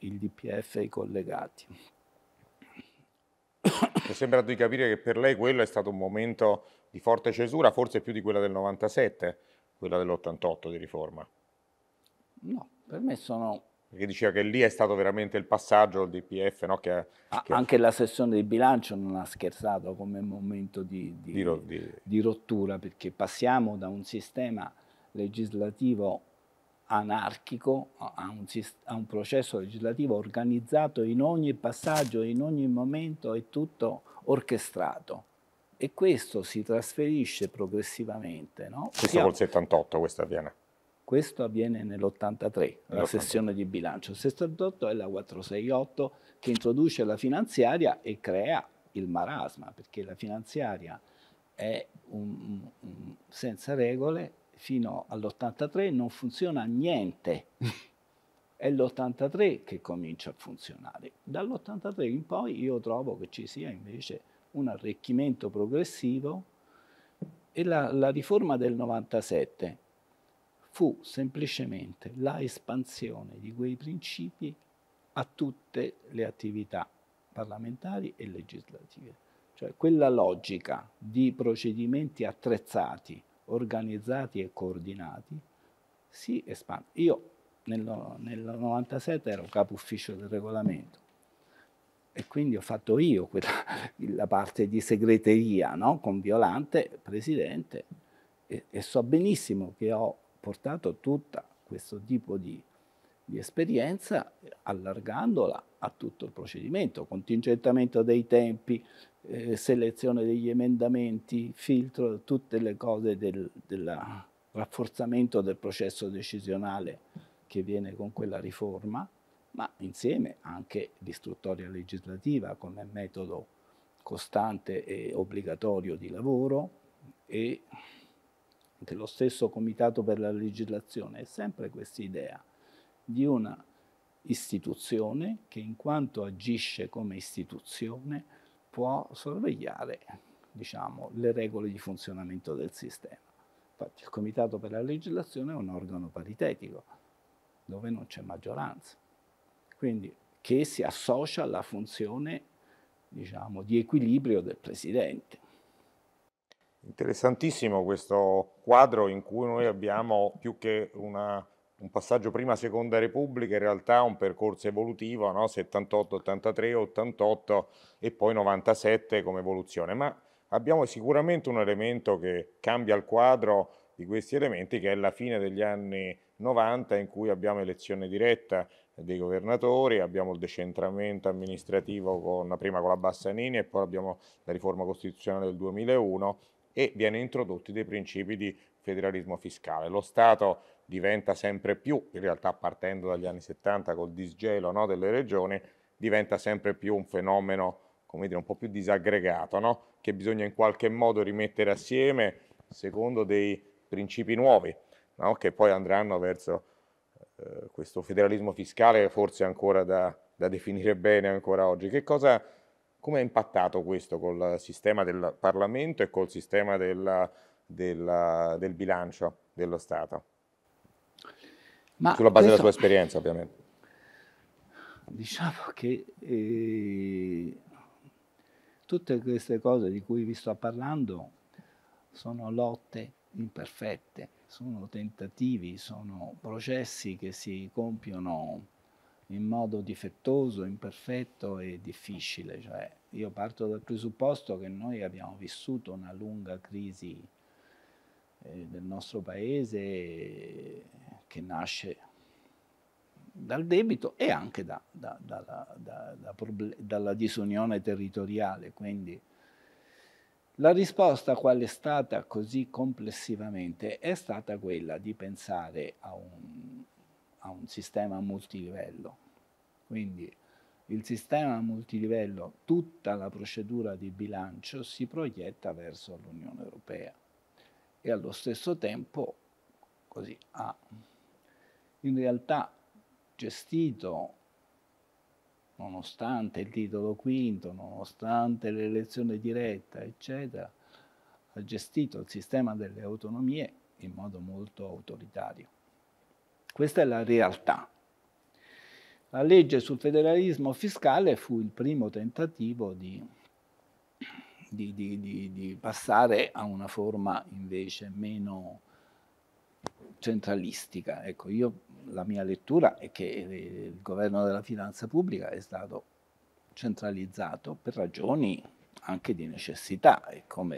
il DPF e i collegati. Mi è sembrato di capire che per lei quello è stato un momento di forte cesura, forse più di quella del 97, quella dell'88 di riforma. No, per me sono perché diceva che lì è stato veramente il passaggio del DPF. No? Che, che... Anche la sessione di bilancio non ha scherzato come momento di, di, di, di rottura, perché passiamo da un sistema legislativo anarchico a un, a un, processo legislativo organizzato in ogni passaggio, in ogni momento, è tutto orchestrato. E questo si trasferisce progressivamente. No? Questo Siamo... col 78, questo avviene. Questo avviene nell'83, la sessione di bilancio. Il 68 è la 468 che introduce la finanziaria e crea il marasma, perché la finanziaria è un, un, senza regole, fino all'83 non funziona niente. è l'83 che comincia a funzionare. Dall'83 in poi io trovo che ci sia invece un arricchimento progressivo e la, la riforma del 97 fu semplicemente la espansione di quei principi a tutte le attività parlamentari e legislative. Cioè quella logica di procedimenti attrezzati, organizzati e coordinati si espande. Io nel, nel 97 ero capo ufficio del regolamento e quindi ho fatto io quella, la parte di segreteria no? con Violante, presidente, e, e so benissimo che ho portato tutto questo tipo di, di esperienza allargandola a tutto il procedimento, contingentamento dei tempi, eh, selezione degli emendamenti, filtro, tutte le cose del, rafforzamento del processo decisionale che viene con quella riforma, ma insieme anche l'istruttoria legislativa come metodo costante e obbligatorio di lavoro e anche lo stesso Comitato per la legislazione, è sempre questa idea di una istituzione che in quanto agisce come istituzione può sorvegliare diciamo, le regole di funzionamento del sistema. Infatti il Comitato per la legislazione è un organo paritetico dove non c'è maggioranza, quindi che si associa alla funzione diciamo, di equilibrio del Presidente. Interessantissimo questo quadro in cui noi abbiamo più che una, un passaggio prima seconda repubblica, in realtà un percorso evolutivo, no? 78, 83, 88 e poi 97 come evoluzione, ma abbiamo sicuramente un elemento che cambia il quadro di questi elementi che è la fine degli anni 90 in cui abbiamo elezione diretta dei governatori, abbiamo il decentramento amministrativo con, prima con la Bassanini e poi abbiamo la riforma costituzionale del 2001 e viene introdotti dei principi di federalismo fiscale. Lo Stato diventa sempre più, in realtà partendo dagli anni 70 col disgelo no, delle regioni, diventa sempre più un fenomeno come dire, un po' più disaggregato, no? che bisogna in qualche modo rimettere assieme secondo dei principi nuovi, no? che poi andranno verso eh, questo federalismo fiscale forse ancora da, da definire bene ancora oggi. Che cosa come è impattato questo col sistema del Parlamento e col sistema del, del, del bilancio dello Stato? Ma Sulla base questo, della sua esperienza, ovviamente. Diciamo che eh, tutte queste cose di cui vi sto parlando sono lotte imperfette, sono tentativi, sono processi che si compiono in modo difettoso, imperfetto e difficile. Cioè, io parto dal presupposto che noi abbiamo vissuto una lunga crisi eh, del nostro paese che nasce dal debito e anche da, da, da, dalla disunione territoriale. Quindi la risposta qual è stata così complessivamente? È stata quella di pensare a un, a un sistema multilivello. Quindi il sistema multilivello, tutta la procedura di bilancio si proietta verso l'Unione Europea e allo stesso tempo così, ha in realtà gestito nonostante il titolo quinto, nonostante l'elezione diretta, eccetera, ha gestito il sistema delle autonomie in modo molto autoritario. Questa è la realtà. La legge sul federalismo fiscale fu il primo tentativo di, di, di, di passare a una forma invece meno centralistica. Ecco, io la mia lettura è che il governo della finanza pubblica è stato centralizzato per ragioni anche di necessità,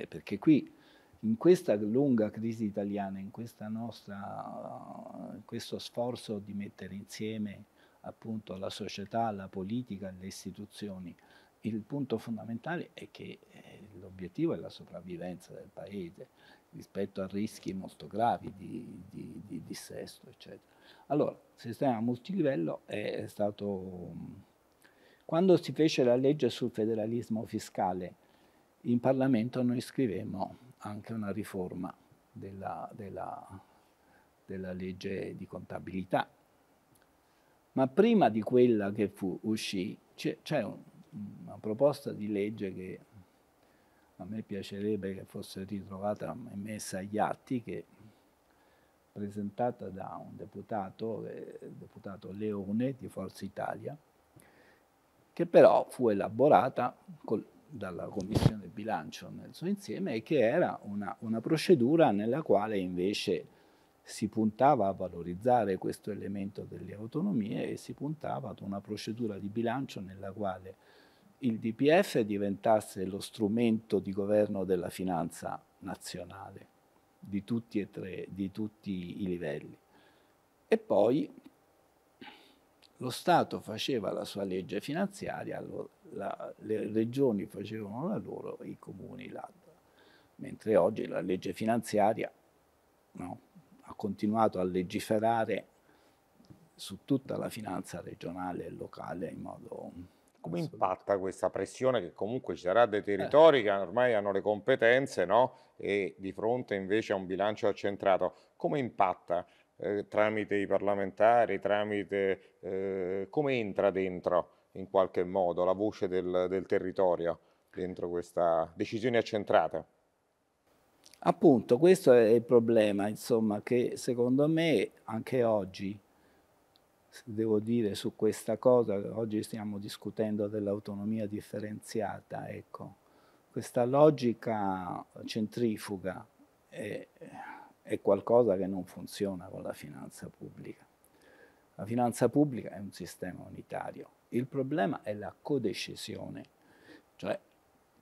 perché qui in questa lunga crisi italiana, in, nostra, in questo sforzo di mettere insieme appunto la società, la politica, le istituzioni, il punto fondamentale è che eh, l'obiettivo è la sopravvivenza del paese rispetto a rischi molto gravi di, di, di dissesto, eccetera. Allora, il sistema multilivello è stato... Quando si fece la legge sul federalismo fiscale, in Parlamento noi scrivemmo anche una riforma della, della, della legge di contabilità. Ma prima di quella che fu, uscì, c'è un, una proposta di legge che a me piacerebbe che fosse ritrovata e messa agli atti, che presentata da un deputato, eh, il deputato Leone di Forza Italia, che però fu elaborata col, dalla Commissione Bilancio nel suo insieme e che era una, una procedura nella quale invece si puntava a valorizzare questo elemento delle autonomie e si puntava ad una procedura di bilancio nella quale il DPF diventasse lo strumento di governo della finanza nazionale di tutti e tre, di tutti i livelli. E poi lo Stato faceva la sua legge finanziaria, la, le regioni facevano la loro, i comuni l'altra. Mentre oggi la legge finanziaria no, ha continuato a legiferare su tutta la finanza regionale e locale in modo come impatta questa pressione che comunque ci sarà dei territori eh. che ormai hanno le competenze no? e di fronte invece a un bilancio accentrato? Come impatta eh, tramite i parlamentari, tramite eh, come entra dentro in qualche modo la voce del, del territorio dentro questa decisione accentrata? Appunto, questo è il problema, insomma, che secondo me anche oggi devo dire su questa cosa, oggi stiamo discutendo dell'autonomia differenziata, ecco, questa logica centrifuga è, è qualcosa che non funziona con la finanza pubblica. La finanza pubblica è un sistema unitario. Il problema è la codecisione, cioè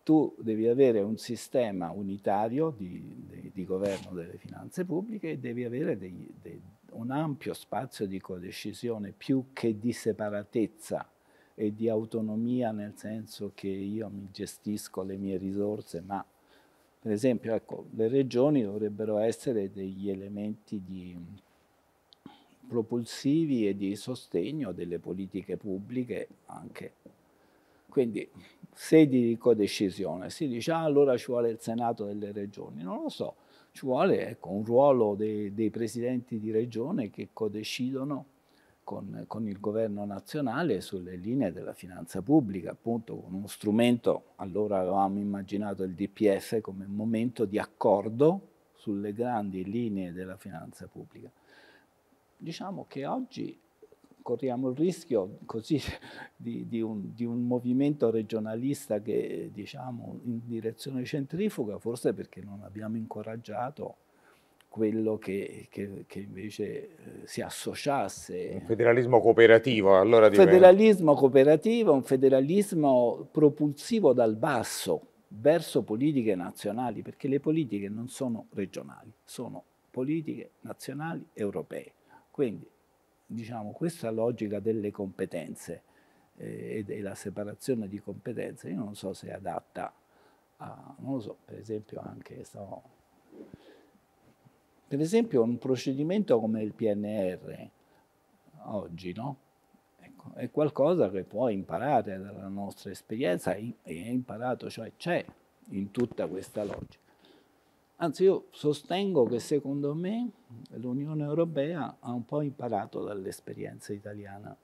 tu devi avere un sistema unitario di, di, di governo delle finanze pubbliche e devi avere dei, dei, un ampio spazio di codecisione più che di separatezza e di autonomia nel senso che io mi gestisco le mie risorse, ma per esempio ecco, le regioni dovrebbero essere degli elementi di propulsivi e di sostegno delle politiche pubbliche anche. Quindi sedi di codecisione, si dice ah, allora ci vuole il Senato delle regioni, non lo so, ci vuole ecco, un ruolo dei, dei, presidenti di regione che codecidono con, con, il governo nazionale sulle linee della finanza pubblica, appunto con uno strumento, allora avevamo immaginato il DPF come momento di accordo sulle grandi linee della finanza pubblica. Diciamo che oggi corriamo il rischio così di, di, un, di, un, movimento regionalista che diciamo in direzione centrifuga, forse perché non abbiamo incoraggiato quello che, che, che invece eh, si associasse. Un federalismo cooperativo, allora Un federalismo cooperativo, un federalismo propulsivo dal basso verso politiche nazionali, perché le politiche non sono regionali, sono politiche nazionali europee. Quindi, diciamo, questa logica delle competenze eh, e della separazione di competenze, io non so se è adatta a, non lo so, per esempio anche, stavo, per esempio un procedimento come il PNR, oggi, no? Ecco, è qualcosa che puoi imparare dalla nostra esperienza e è imparato, cioè c'è in tutta questa logica. Anzi, io sostengo che secondo me l'Unione Europea ha un po' imparato dall'esperienza italiana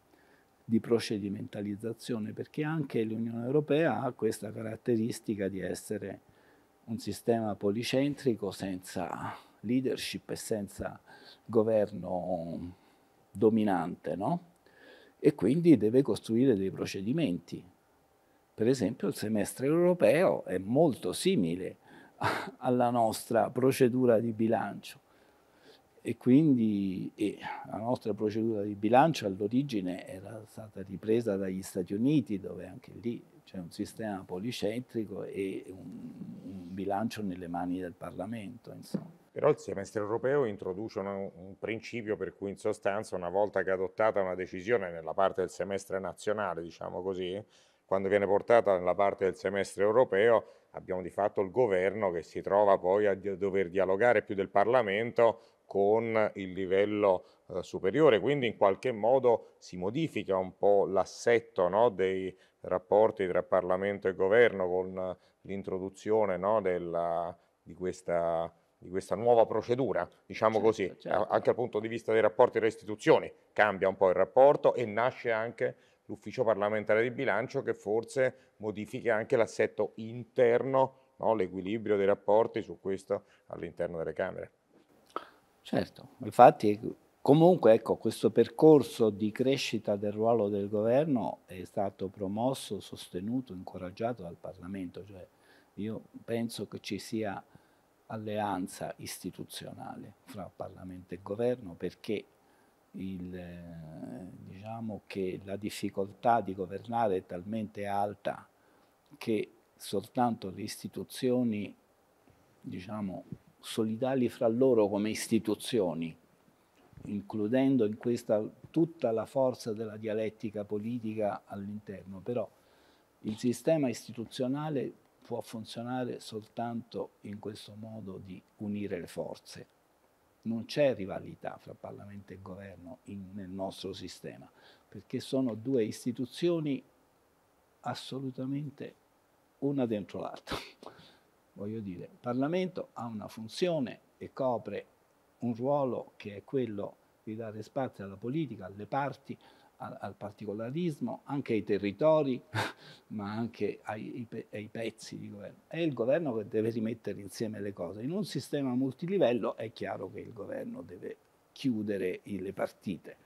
di procedimentalizzazione, perché anche l'Unione Europea ha questa caratteristica di essere un sistema policentrico senza leadership e senza governo dominante, no? E quindi deve costruire dei procedimenti. Per esempio il semestre europeo è molto simile alla nostra procedura di bilancio e quindi e la nostra procedura di bilancio all'origine era stata ripresa dagli Stati Uniti dove anche lì c'è un sistema policentrico e un, un, bilancio nelle mani del Parlamento. Insomma. Però il semestre europeo introduce un, un principio per cui in sostanza una volta che è adottata una decisione nella parte del semestre nazionale, diciamo così, quando viene portata nella parte del semestre europeo abbiamo di fatto il governo che si trova poi a dover dialogare più del Parlamento con il livello eh, superiore, quindi in qualche modo si modifica un po' l'assetto no, dei rapporti tra Parlamento e governo con l'introduzione no, di, questa, di, questa, nuova procedura, diciamo certo, così, certo. anche dal punto di vista dei rapporti tra istituzioni, cambia un po' il rapporto e nasce anche l'ufficio parlamentare di bilancio che forse modifica anche l'assetto interno, no? l'equilibrio dei rapporti su questo all'interno delle Camere. Certo, infatti comunque ecco, questo percorso di crescita del ruolo del governo è stato promosso, sostenuto, incoraggiato dal Parlamento, cioè io penso che ci sia alleanza istituzionale fra Parlamento e governo perché il, diciamo che la difficoltà di governare è talmente alta che soltanto le istituzioni diciamo, solidali fra loro come istituzioni, includendo in questa tutta la forza della dialettica politica all'interno, però il sistema istituzionale può funzionare soltanto in questo modo di unire le forze non c'è rivalità fra Parlamento e Governo in, nel nostro sistema, perché sono due istituzioni assolutamente una dentro l'altra. Voglio dire, il Parlamento ha una funzione e copre un ruolo che è quello di dare spazio alla politica, alle parti, al, al particolarismo, anche ai territori, ma anche ai, ai, pezzi di governo. È il governo che deve rimettere insieme le cose. In un sistema multilivello è chiaro che il governo deve chiudere le partite.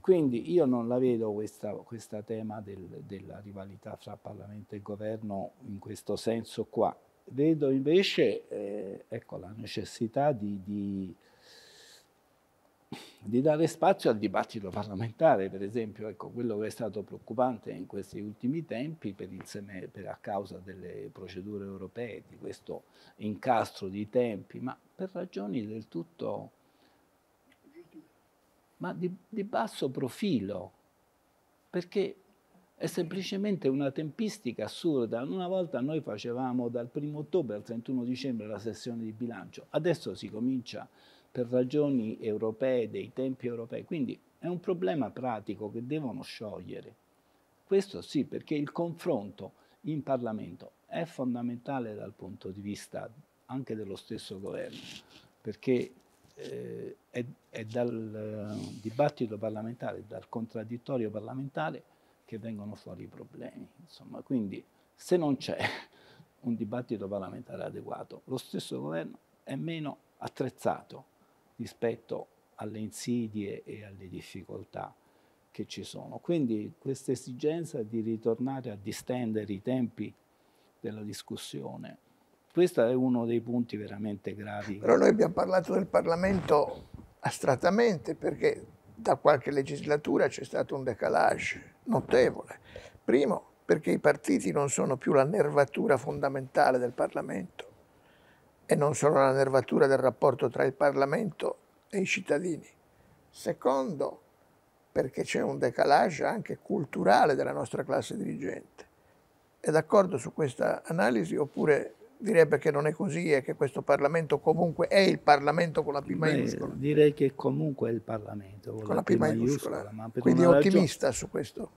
Quindi io non la vedo questa, questa tema del, della rivalità fra Parlamento e governo in questo senso qua. Vedo invece eh, ecco, la necessità di, di di dare spazio al dibattito parlamentare, per esempio, ecco, quello che è stato preoccupante in questi ultimi tempi per, seme, per a causa delle procedure europee, di questo incastro di tempi, ma per ragioni del tutto di, di basso profilo, perché è semplicemente una tempistica assurda. Una volta noi facevamo dal 1 ottobre al 31 dicembre la sessione di bilancio, adesso si comincia per ragioni europee, dei tempi europei. Quindi è un problema pratico che devono sciogliere. Questo sì, perché il confronto in Parlamento è fondamentale dal punto di vista anche dello stesso governo, perché eh, è, è, dal uh, dibattito parlamentare, dal contraddittorio parlamentare che vengono fuori i problemi. Insomma, quindi se non c'è un dibattito parlamentare adeguato, lo stesso governo è meno attrezzato rispetto alle insidie e alle difficoltà che ci sono. Quindi questa esigenza di ritornare a distendere i tempi della discussione questo è uno dei punti veramente gravi. Però noi abbiamo parlato del Parlamento astrattamente perché da qualche legislatura c'è stato un decalage notevole. Primo, perché i partiti non sono più la nervatura fondamentale del Parlamento e non sono la nervatura del rapporto tra il Parlamento e i cittadini. Secondo, perché c'è un decalage anche culturale della nostra classe dirigente. È d'accordo su questa analisi oppure direbbe che non è così e che questo Parlamento comunque è il Parlamento con la P maiuscola? Beh, direi che comunque è il Parlamento con, con la, P, P maiuscola. maiuscola Quindi è ottimista ragione... su questo?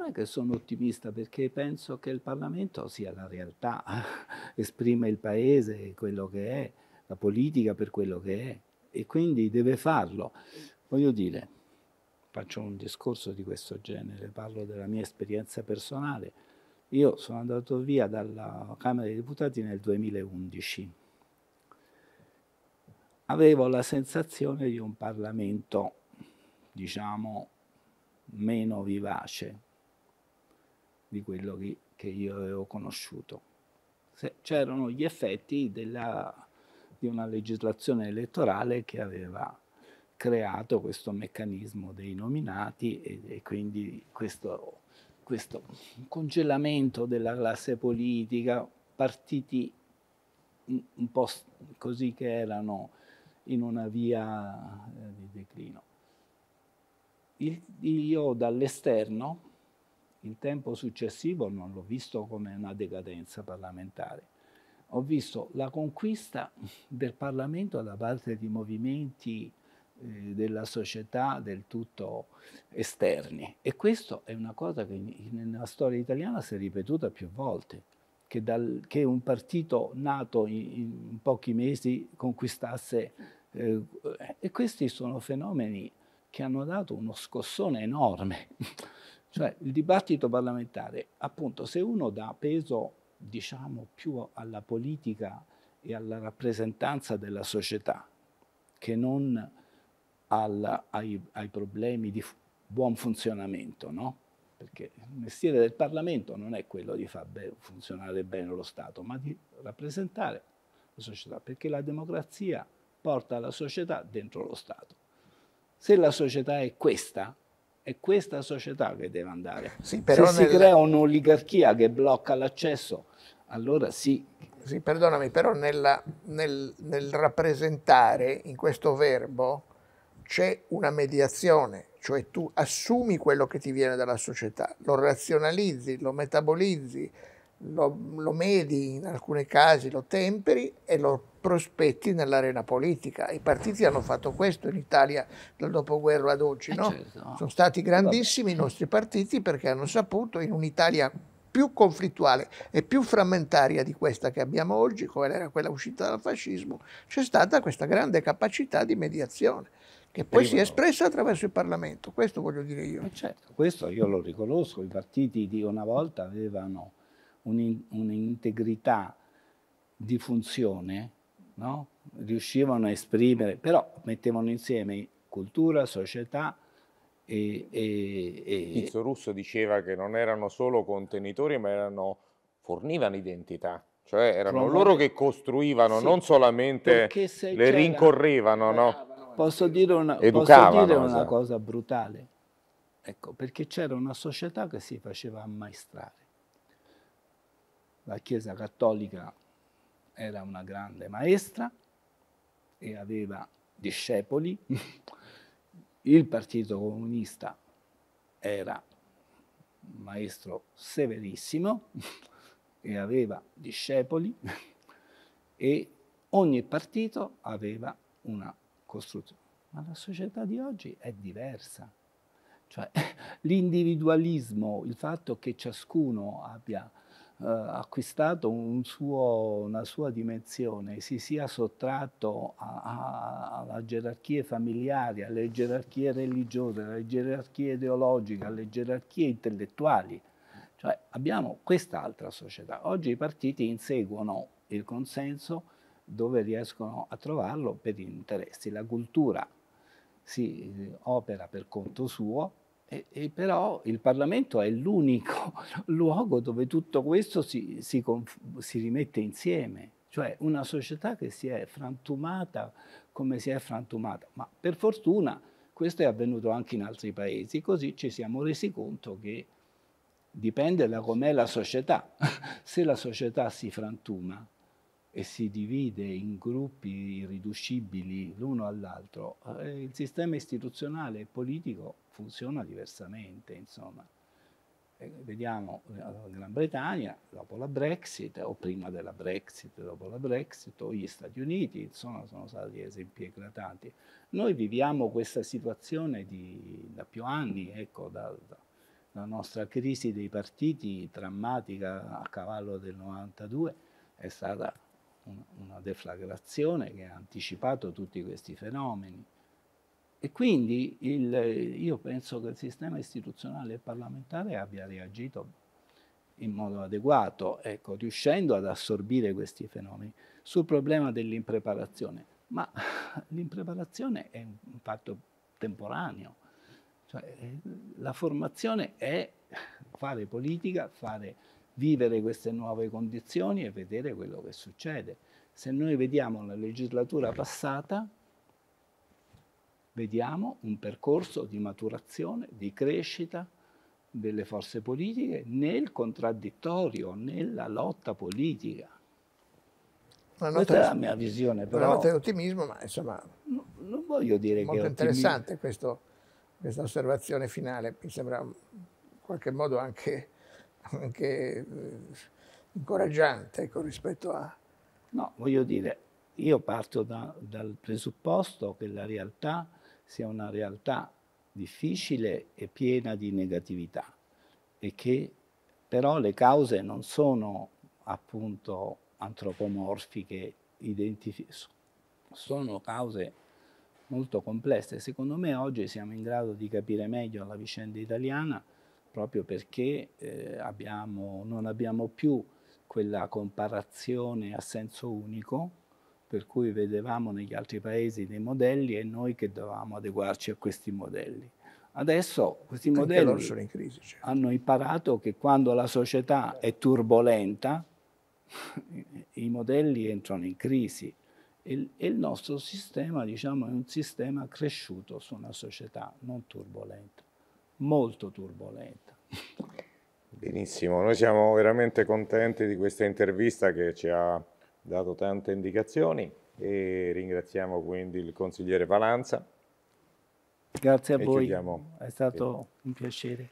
Non è che sono ottimista perché penso che il Parlamento sia la realtà, esprime il Paese, quello che è, la politica per quello che è e quindi deve farlo. Voglio dire, faccio un discorso di questo genere, parlo della mia esperienza personale io sono andato via dalla Camera dei Deputati nel 2011. Avevo la sensazione di un Parlamento, diciamo, meno vivace di quello che, che io avevo conosciuto. c'erano gli effetti della, di una legislazione elettorale che aveva creato questo meccanismo dei nominati e, e quindi questo questo congelamento della classe politica, partiti un po' così che erano in una via eh, di declino. Io dall'esterno, il tempo successivo non l'ho visto come una decadenza parlamentare, ho visto la conquista del Parlamento da parte di movimenti eh, della società del tutto esterni. E questo è una cosa che nella storia italiana si è ripetuta più volte, che, dal, che un partito nato in, in, pochi mesi conquistasse... Eh, e questi sono fenomeni che hanno dato uno scossone enorme. Cioè il dibattito parlamentare, appunto, se uno dà peso, diciamo, più alla politica e alla rappresentanza della società, che non al, ai, ai, problemi di buon funzionamento, no? Perché il mestiere del Parlamento non è quello di far be funzionare bene lo Stato, ma di rappresentare la società, perché la democrazia porta la società dentro lo Stato. Se la società è questa, è questa società che deve andare. Sì, Se si crea un'oligarchia che blocca l'accesso, allora sì. Sì, perdonami, però nella, nel, nel rappresentare in questo verbo c'è una mediazione, cioè tu assumi quello che ti viene dalla società, lo razionalizzi, lo metabolizzi, lo, lo medi in alcuni casi, lo temperi e lo prospetti nell'arena politica. I partiti hanno fatto questo in Italia dal dopoguerra ad oggi, eh no? certo. Sono stati grandissimi i nostri partiti perché hanno saputo in un'Italia più conflittuale e più frammentaria di questa che abbiamo oggi, come era quella uscita dal fascismo, c'è stata questa grande capacità di mediazione che poi si è espressa attraverso il Parlamento, questo voglio dire io. Eh certo, questo io lo riconosco, i partiti di una volta avevano un'integrità di funzione, no? riuscivano a esprimere, però mettevano insieme cultura, società e... e, e Pizzo Russo diceva che non erano solo contenitori, ma erano, fornivano identità. Cioè erano loro che costruivano, sì, non solamente le rincorrevano, no? Posso dire una, posso dire una esatto. cosa brutale? Ecco, perché c'era una società che si faceva ammaestrare. La Chiesa Cattolica era una grande maestra e aveva discepoli. Il Partito Comunista era maestro severissimo e aveva discepoli e ogni partito aveva una costruzione. Ma la società di oggi è diversa. Cioè, l'individualismo, il fatto che ciascuno abbia eh, acquistato un suo, una sua dimensione, si sia sottratto alle gerarchie familiari, alle gerarchie religiose, alle gerarchie ideologiche, alle gerarchie intellettuali. Cioè, abbiamo quest'altra società. Oggi i partiti inseguono il consenso dove riescono a trovarlo per interessi. La cultura si eh, opera per conto suo, e, e però il Parlamento è l'unico luogo dove tutto questo si, si, si rimette insieme. cioè una società che si è frantumata come si è frantumata, ma per fortuna questo è avvenuto anche in altri paesi, così ci siamo resi conto che dipende da com'è la società. Se la società si frantuma e si divide in gruppi irriducibili l'uno all'altro, eh, il sistema istituzionale e politico funziona diversamente, insomma. Eh, vediamo la Gran Bretagna dopo la Brexit, o prima della Brexit, dopo la Brexit, o gli Stati Uniti, insomma, sono stati esempi eclatanti. Noi viviamo questa situazione di, da più anni, ecco, da, da, la nostra crisi dei partiti drammatica a cavallo del 92 è stata una, deflagrazione che ha anticipato tutti questi fenomeni. E quindi il, io penso che il sistema istituzionale e parlamentare abbia reagito in modo adeguato, ecco, riuscendo ad assorbire questi fenomeni. Sul problema dell'impreparazione, ma l'impreparazione è un fatto temporaneo, cioè, la formazione è fare politica, fare, vivere queste nuove condizioni e vedere quello che succede. Se noi vediamo la legislatura passata, vediamo un percorso di maturazione, di crescita delle forze politiche nel contraddittorio, nella lotta politica. Una Questa è la mia visione, però... Una nota di ottimismo, ma insomma... No, non voglio dire molto che... Molto interessante questo, questa osservazione finale, mi sembra in qualche modo anche, anche eh, incoraggiante ecco, rispetto a... No, voglio dire, io parto da, dal presupposto che la realtà sia una realtà difficile e piena di negatività e che però le cause non sono appunto antropomorfiche, sono cause molto complesse. Secondo me oggi siamo in grado di capire meglio la vicenda italiana proprio perché eh, abbiamo, non abbiamo più quella comparazione a senso unico per cui vedevamo negli altri paesi dei modelli e noi che dovevamo adeguarci a questi modelli. Adesso questi Anche modelli crisi, certo. hanno imparato che quando la società è turbolenta, i modelli entrano in crisi e, il nostro sistema diciamo, è un sistema cresciuto su una società non turbolenta, molto turbolenta. Benissimo, noi siamo veramente contenti di questa intervista che ci ha dato tante indicazioni e ringraziamo quindi il consigliere Palanza. Grazie a voi, è stato un piacere.